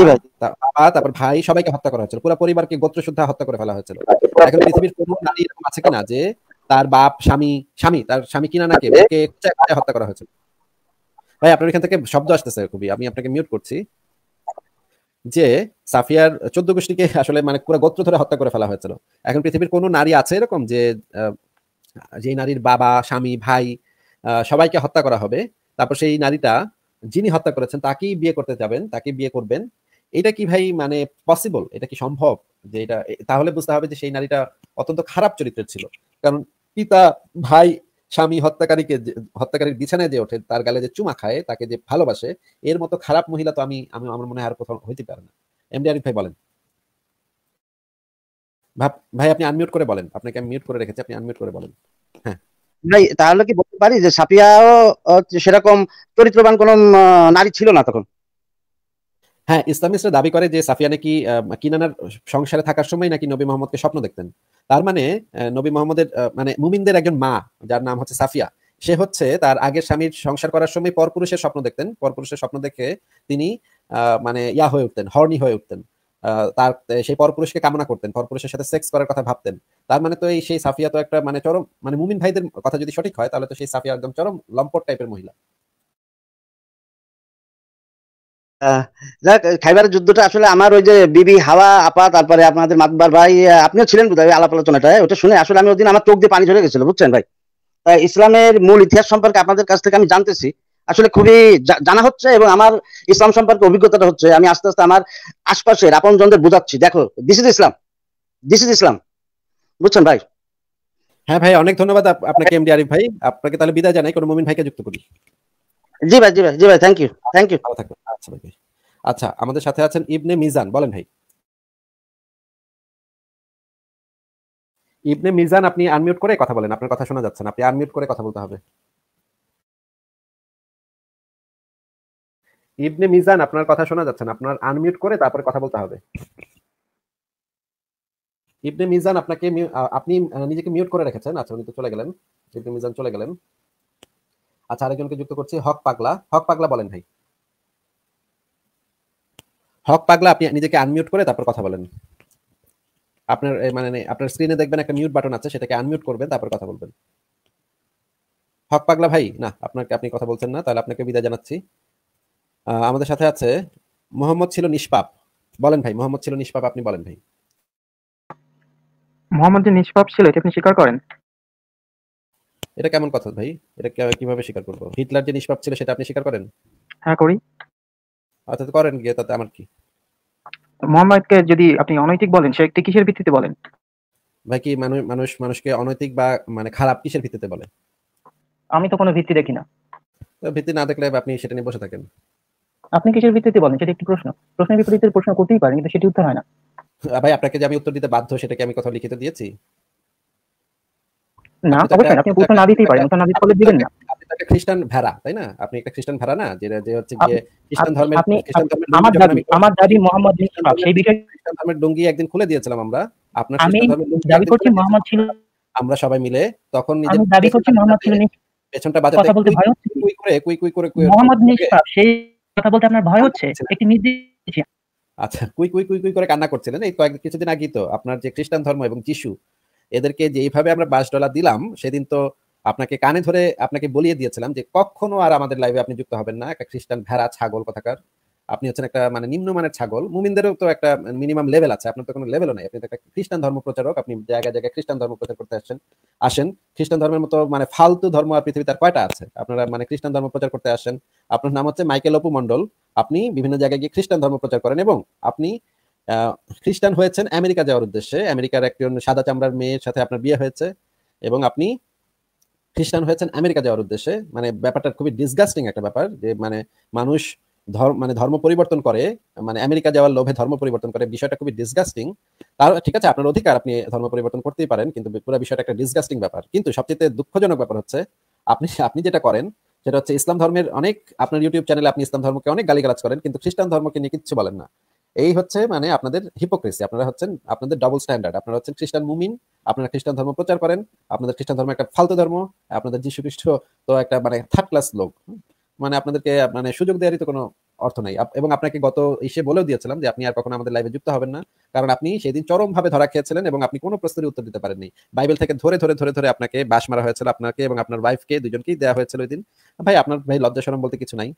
বাবা তারপর ভাই সবাইকে হত্যা করা হয়েছিল। পুরো পরিবারকে গোত্র শুদ্ধা হত্যা করে ফেলা হয়েছিল। এখন পৃথিবীর কোন নারী এরকম আছে কিনা যে তার বাপ স্বামী স্বামী তার স্বামী কিনা নাকি হত্যা করা হয়েছিল? ভাই আপনার এখান থেকে শব্দ আসতেছে খুবই। আমি আপনাকে মিউট করছি। যে সাফিয়ার চোদ্দ গোষ্ঠীকে আসলে মানে পুরো গোত্র ধরে হত্যা করে ফেলা হয়েছিল। এখন পৃথিবীর কোনো নারী আছে এরকম যে যে নারীর বাবা, স্বামী, ভাই সবাইকে হত্যা করা হবে, তারপর সেই নারীটা যিনি হত্যা করেছেন তাকেই বিয়ে করতে যাবেন, তাকে বিয়ে করবেন। এটা কি ভাই মানে পসিবল এটা কি সম্ভব? যে এটা তাহলে বুঝতে হবে যে সেই নারীটা অত্যন্ত খারাপ চরিত্রের ছিল। কারণ পিতা, ভাই স্বামী হত্যাকারীকে হত্যাকারীর বিছানায় যে ওঠে, তার গালে যে চুমা খায়, তাকে যে ভালোবাসে, এর মতো খারাপ মহিলা তো আমি আমি, আমার মনে হয় আর কোথাও হইতে পারে না। এমডি আরিফ ভাই বলেন। ভাই আপনি আনমিউট করে বলেন। আপনাকে আমি মিউট করে রেখেছি, আপনি আনমিউট করে বলেন। হ্যাঁ। ভাই, তাহলে কি বলতে পারি যে সাপিয়াও সেরকম চরিত্রবান কোন নারী ছিল না তখন? হ্যাঁ ইসলামিস্টরা দাবি করে যে সাফিয়া নাকি কিনানার সংসারে থাকার সময় নাকি নবী মোহাম্মদকে স্বপ্ন দেখতেন। তার মানে নবী মোহাম্মদের মানে মুমিনদের একজন মা, যার নাম হচ্ছে সাফিয়া, সে হচ্ছে তার আগের স্বামীর সংসার করার সময় পরপুরুষের স্বপ্ন দেখতেন। পরপুরুষের স্বপ্ন দেখে তিনি মানে ইয়া হয়ে উঠতেন হর্নি হয়ে উঠতেন। তার, সেই পরপুরুষকে কামনা করতেন, পরপুরুষের সাথে সেক্স করার কথা ভাবতেন। তার মানে তো এই সেই সাফিয়া তো একটা মানে চরম মানে মুমিন ভাইদের কথা যদি সঠিক হয়, তাহলে তো সেই সাফিয়া একদম চরম লম্পট টাইপের মহিলা। যাক খাইবারের যুদ্ধটা আসলে আমার ওই যে বিবি হাওয়া, আপা, তারপরে আপনাদের মাতবার ভাই আপনিও ছিলেন বোধহয় ওই আলাপ আলোচনাটায় ওটা শুনে আসলে আমি ওদিন আমার চোখ দিয়ে পানি ঝরে গেছিল, বুঝছেন ভাই? ইসলামের মূল ইতিহাস সম্পর্কে আপনাদের কাছ থেকে আমি জানতেছি। আসলে খুবই জানা হচ্ছে এবং আমার ইসলাম সম্পর্কে অভিজ্ঞতাটা হচ্ছে, আমি আস্তে আস্তে আমার আশপাশের আপন জনদের বোঝাচ্ছি। দেখো this is Islam this is Islam বুঝছেন ভাই? হ্যাঁ ভাই, অনেক ধন্যবাদ আপ- আপনাকে এমডি আরিফ ভাই। আপনাকে তাহলে বিদায় জানাই, কোনো মুমিন ভাইকে যুক্ত করি। জি ভাই জি ভাই জি ভাই থ্যাংক ইউ থ্যাংক ইউ আচ্ছা ভাই। আচ্ছা আমাদের সাথে আছেন ইবনে মিজান, বলেন ভাই। ইবনে মিজান, আপনি আনমিউট করে কথা বলেন, আপনার কথা শোনা যাচ্ছে না, আপনি আনমিউট করে কথা বলতে হবে। ইবনে মিজান, আপনার কথা শোনা যাচ্ছে না, আপনার আনমিউট করে তারপরে কথা বলতে হবে। ইবনে মিজান, আপনাকে আপনি নিজেকে মিউট করে রেখেছেন। আচ্ছা উনি তো চলে গেলেন। ইবনে মিজান চলে গেলেন। আচ্ছা আরেকজনকে যুক্ত করছি। হক পাগলা। হক পাগলা বলেন ভাই। হক পাগলা, আপনি নিজেকে আনমিউট করে তারপর কথা বলেন। আপনার মানে আপনার স্ক্রিনে দেখবেন একটা মিউট বাটন আছে, সেটাকে আনমিউট করবেন, তারপর কথা বলবেন। হক পাগলা ভাই, না, আপনাকে, আপনি কথা বলছেন না, তাহলে আপনাকে বিদায় জানাচ্ছি। আমাদের সাথে আছে মোহাম্মদ ছিল নিষ্পাপ। বলেন ভাই, মোহাম্মদ ছিল নিষ্পাপ, আপনি বলেন ভাই। মোহাম্মদ যে নিষ্পাপ ছিল, এটা আপনি স্বীকার করেন? এটা কেমন কথা ভাই? এটা কীভাবে স্বীকার করব? হিটলার যে নিষ্পাপ ছিল সেটা আপনি স্বীকার করেন? হ্যাঁ করি। অর্থাৎ করেন গিয়ে তাতে আমার কি? মোহাম্মদকে যদি আপনি অনৈতিক বলেন সে একটি কিসের ভিত্তিতে বলেন? ভাই কি মানুষ মানুষ মানুষকে অনৈতিক বা মানে খারাপ কিসের ভিত্তিতে বলে? আমি তো কোনো ভিত্তি দেখি না। ভিত্তি না দেখলে আপনি সেটা নিয়ে বসে থাকেন। আপনি কিসের ভিত্তিতে বলেন? সেটা একটি প্রশ্ন। প্রশ্নের বিপরীতের প্রশ্ন করতেই পারেন কিন্তু সেটি উত্তর হয় না। ভাই আপনাকে যে আমি উত্তর দিতে বাধ্য সেটাকে আমি কথা লিখিত দিয়েছি? না অবশ্যই আপনি উত্তর না দিতেই পারেন উত্তর না দিতে পারলে দিবেন না। আপনি তো খ্রিস্টান ভেড়া তাই না? আপনি একটা খ্রিস্টান ভেড়া না যে যে হচ্ছে গিয়ে খ্রিস্টান ধর্মের আপনি আমার দাবি আমার দাবি মোহাম্মদ নিষ্পাপ সেই বিষয়ে খ্রিস্টান ধর্মের ডুঙ্গি একদিন খুলে দিয়েছিলাম আমরা। আপনার আমি খ্রিস্টান ধর্মের ডুঙ্গি দাবি করছি মোহাম্মদ ছিল আমরা সবাই মিলে তখন নিজের আমি দাবি করছি মোহাম্মদ ছিল পেছনটা বাজাতে কথা বলতে ভয় হচ্ছে। কুই করে কুই কুই করে কুই মোহাম্মদ নিষ্পাপ সেই কথা বলতে আপনার ভয় হচ্ছে? একটি আচ্ছা কুই কুই কুই কুই করে কান্না করছিলেন এই কয়েক কিছুদিন আগে তো। আপনার যে খ্রিস্টান ধর্ম এবং যিশু এদেরকে যেইভাবে আমরা বাস ডলার দিলাম, সেদিন তো আপনাকে কানে ধরে আপনাকে বলিয়ে দিয়েছিলাম যে কখনো আর আমাদের লাইভে আপনি যুক্ত হবেন না। একটা খ্রিস্টান ভেড়া, ছাগল কথাকার। আপনি হচ্ছেন একটা মানে নিম্নমানের ছাগল। মুমিনদেরও তো একটা মিনিমাম লেভেল আছে। আপনার তো কোনো লেভেলও নাই। আপনি তো একটা খ্রিস্টান ধর্ম প্রচারক। আপনি জায়গায় জায়গায় খ্রিস্টান ধর্ম প্রচার করতে আসছেন, আসেন। খ্রিস্টান ধর্মের মতো মানে ফালতু ধর্ম আর পৃথিবীতে আর কয়টা আছে? আপনারা মানে খ্রিস্টান ধর্ম প্রচার করতে আসেন আপনার নাম হচ্ছে মাইকেল অপু মন্ডল আপনি বিভিন্ন জায়গায় গিয়ে খ্রিস্টান ধর্ম প্রচার করেন এবং আপনি খ্রিস্টান হয়েছেন আমেরিকা যাওয়ার উদ্দেশ্যে। আমেরিকার একজন সাদা চামড়ার মেয়ের সাথে আপনার বিয়ে হয়েছে এবং আপনি খ্রিস্টান হয়েছেন আমেরিকা যাওয়ার উদ্দেশ্যে। মানে ব্যাপারটা খুবই ডিসগাস্টিং একটা ব্যাপার যে মানে মানুষ ধর্ম মানে ধর্ম পরিবর্তন করে মানে আমেরিকা যাওয়ার লোভে ধর্ম পরিবর্তন করে, বিষয়টা খুবই ডিসগাস্টিং তার, ঠিক আছে, আপনার অধিকার, আপনি ধর্ম পরিবর্তন করতেই পারেন, কিন্তু পুরো বিষয়টা একটা ডিসগাস্টিং ব্যাপার। কিন্তু সবচেয়ে দুঃখজনক ব্যাপার হচ্ছে, আপনি আপনি যেটা করেন, সেটা হচ্ছে ইসলাম ধর্মের অনেক, আপনার ইউটিউব চ্যানেলে আপনি ইসলাম ধর্মকে অনেক গালিগালাজ করেন, কিন্তু খ্রিস্টান ধর্মকে নিয়ে কিচ্ছু বলেন না। এই হচ্ছে মানে আপনাদের হিপোক্রেসি আপনারা হচ্ছেন, আপনাদের ডবল স্ট্যান্ডার্ড আপনারা হচ্ছেন খ্রিস্টান মুমিন, আপনারা খ্রিস্টান ধর্ম প্রচার করেন, আপনাদের খ্রিস্টান ধর্ম একটা ফালতু ধর্ম, আপনাদের যীশু খ্রিস্ট তো একটা মানে থার্ড ক্লাস লোক। মানে আপনাদেরকে মানে সুযোগ দেওয়ারই তো কোনো অর্থ নেই। এবং আপনাকে গত ইসে বলেও দিয়েছিলাম যে আপনি আর কখনো আমাদের লাইভে যুক্ত হবেন না, কারণ আপনি সেদিন চরম ভাবে ধরা খেয়েছিলেন এবং আপনি কোনো প্রশ্নের উত্তর দিতে পারেননি। বাইবেল থেকে ধরে ধরে ধরে ধরে আপনাকে বাস মারা হয়েছিল, আপনাকে এবং আপনার ওয়াইফকে দুজনকেই দেওয়া হয়েছিল ওই দিন। ভাই, আপনার ভাই লজ্জা শরম বলতে কিছু নাই।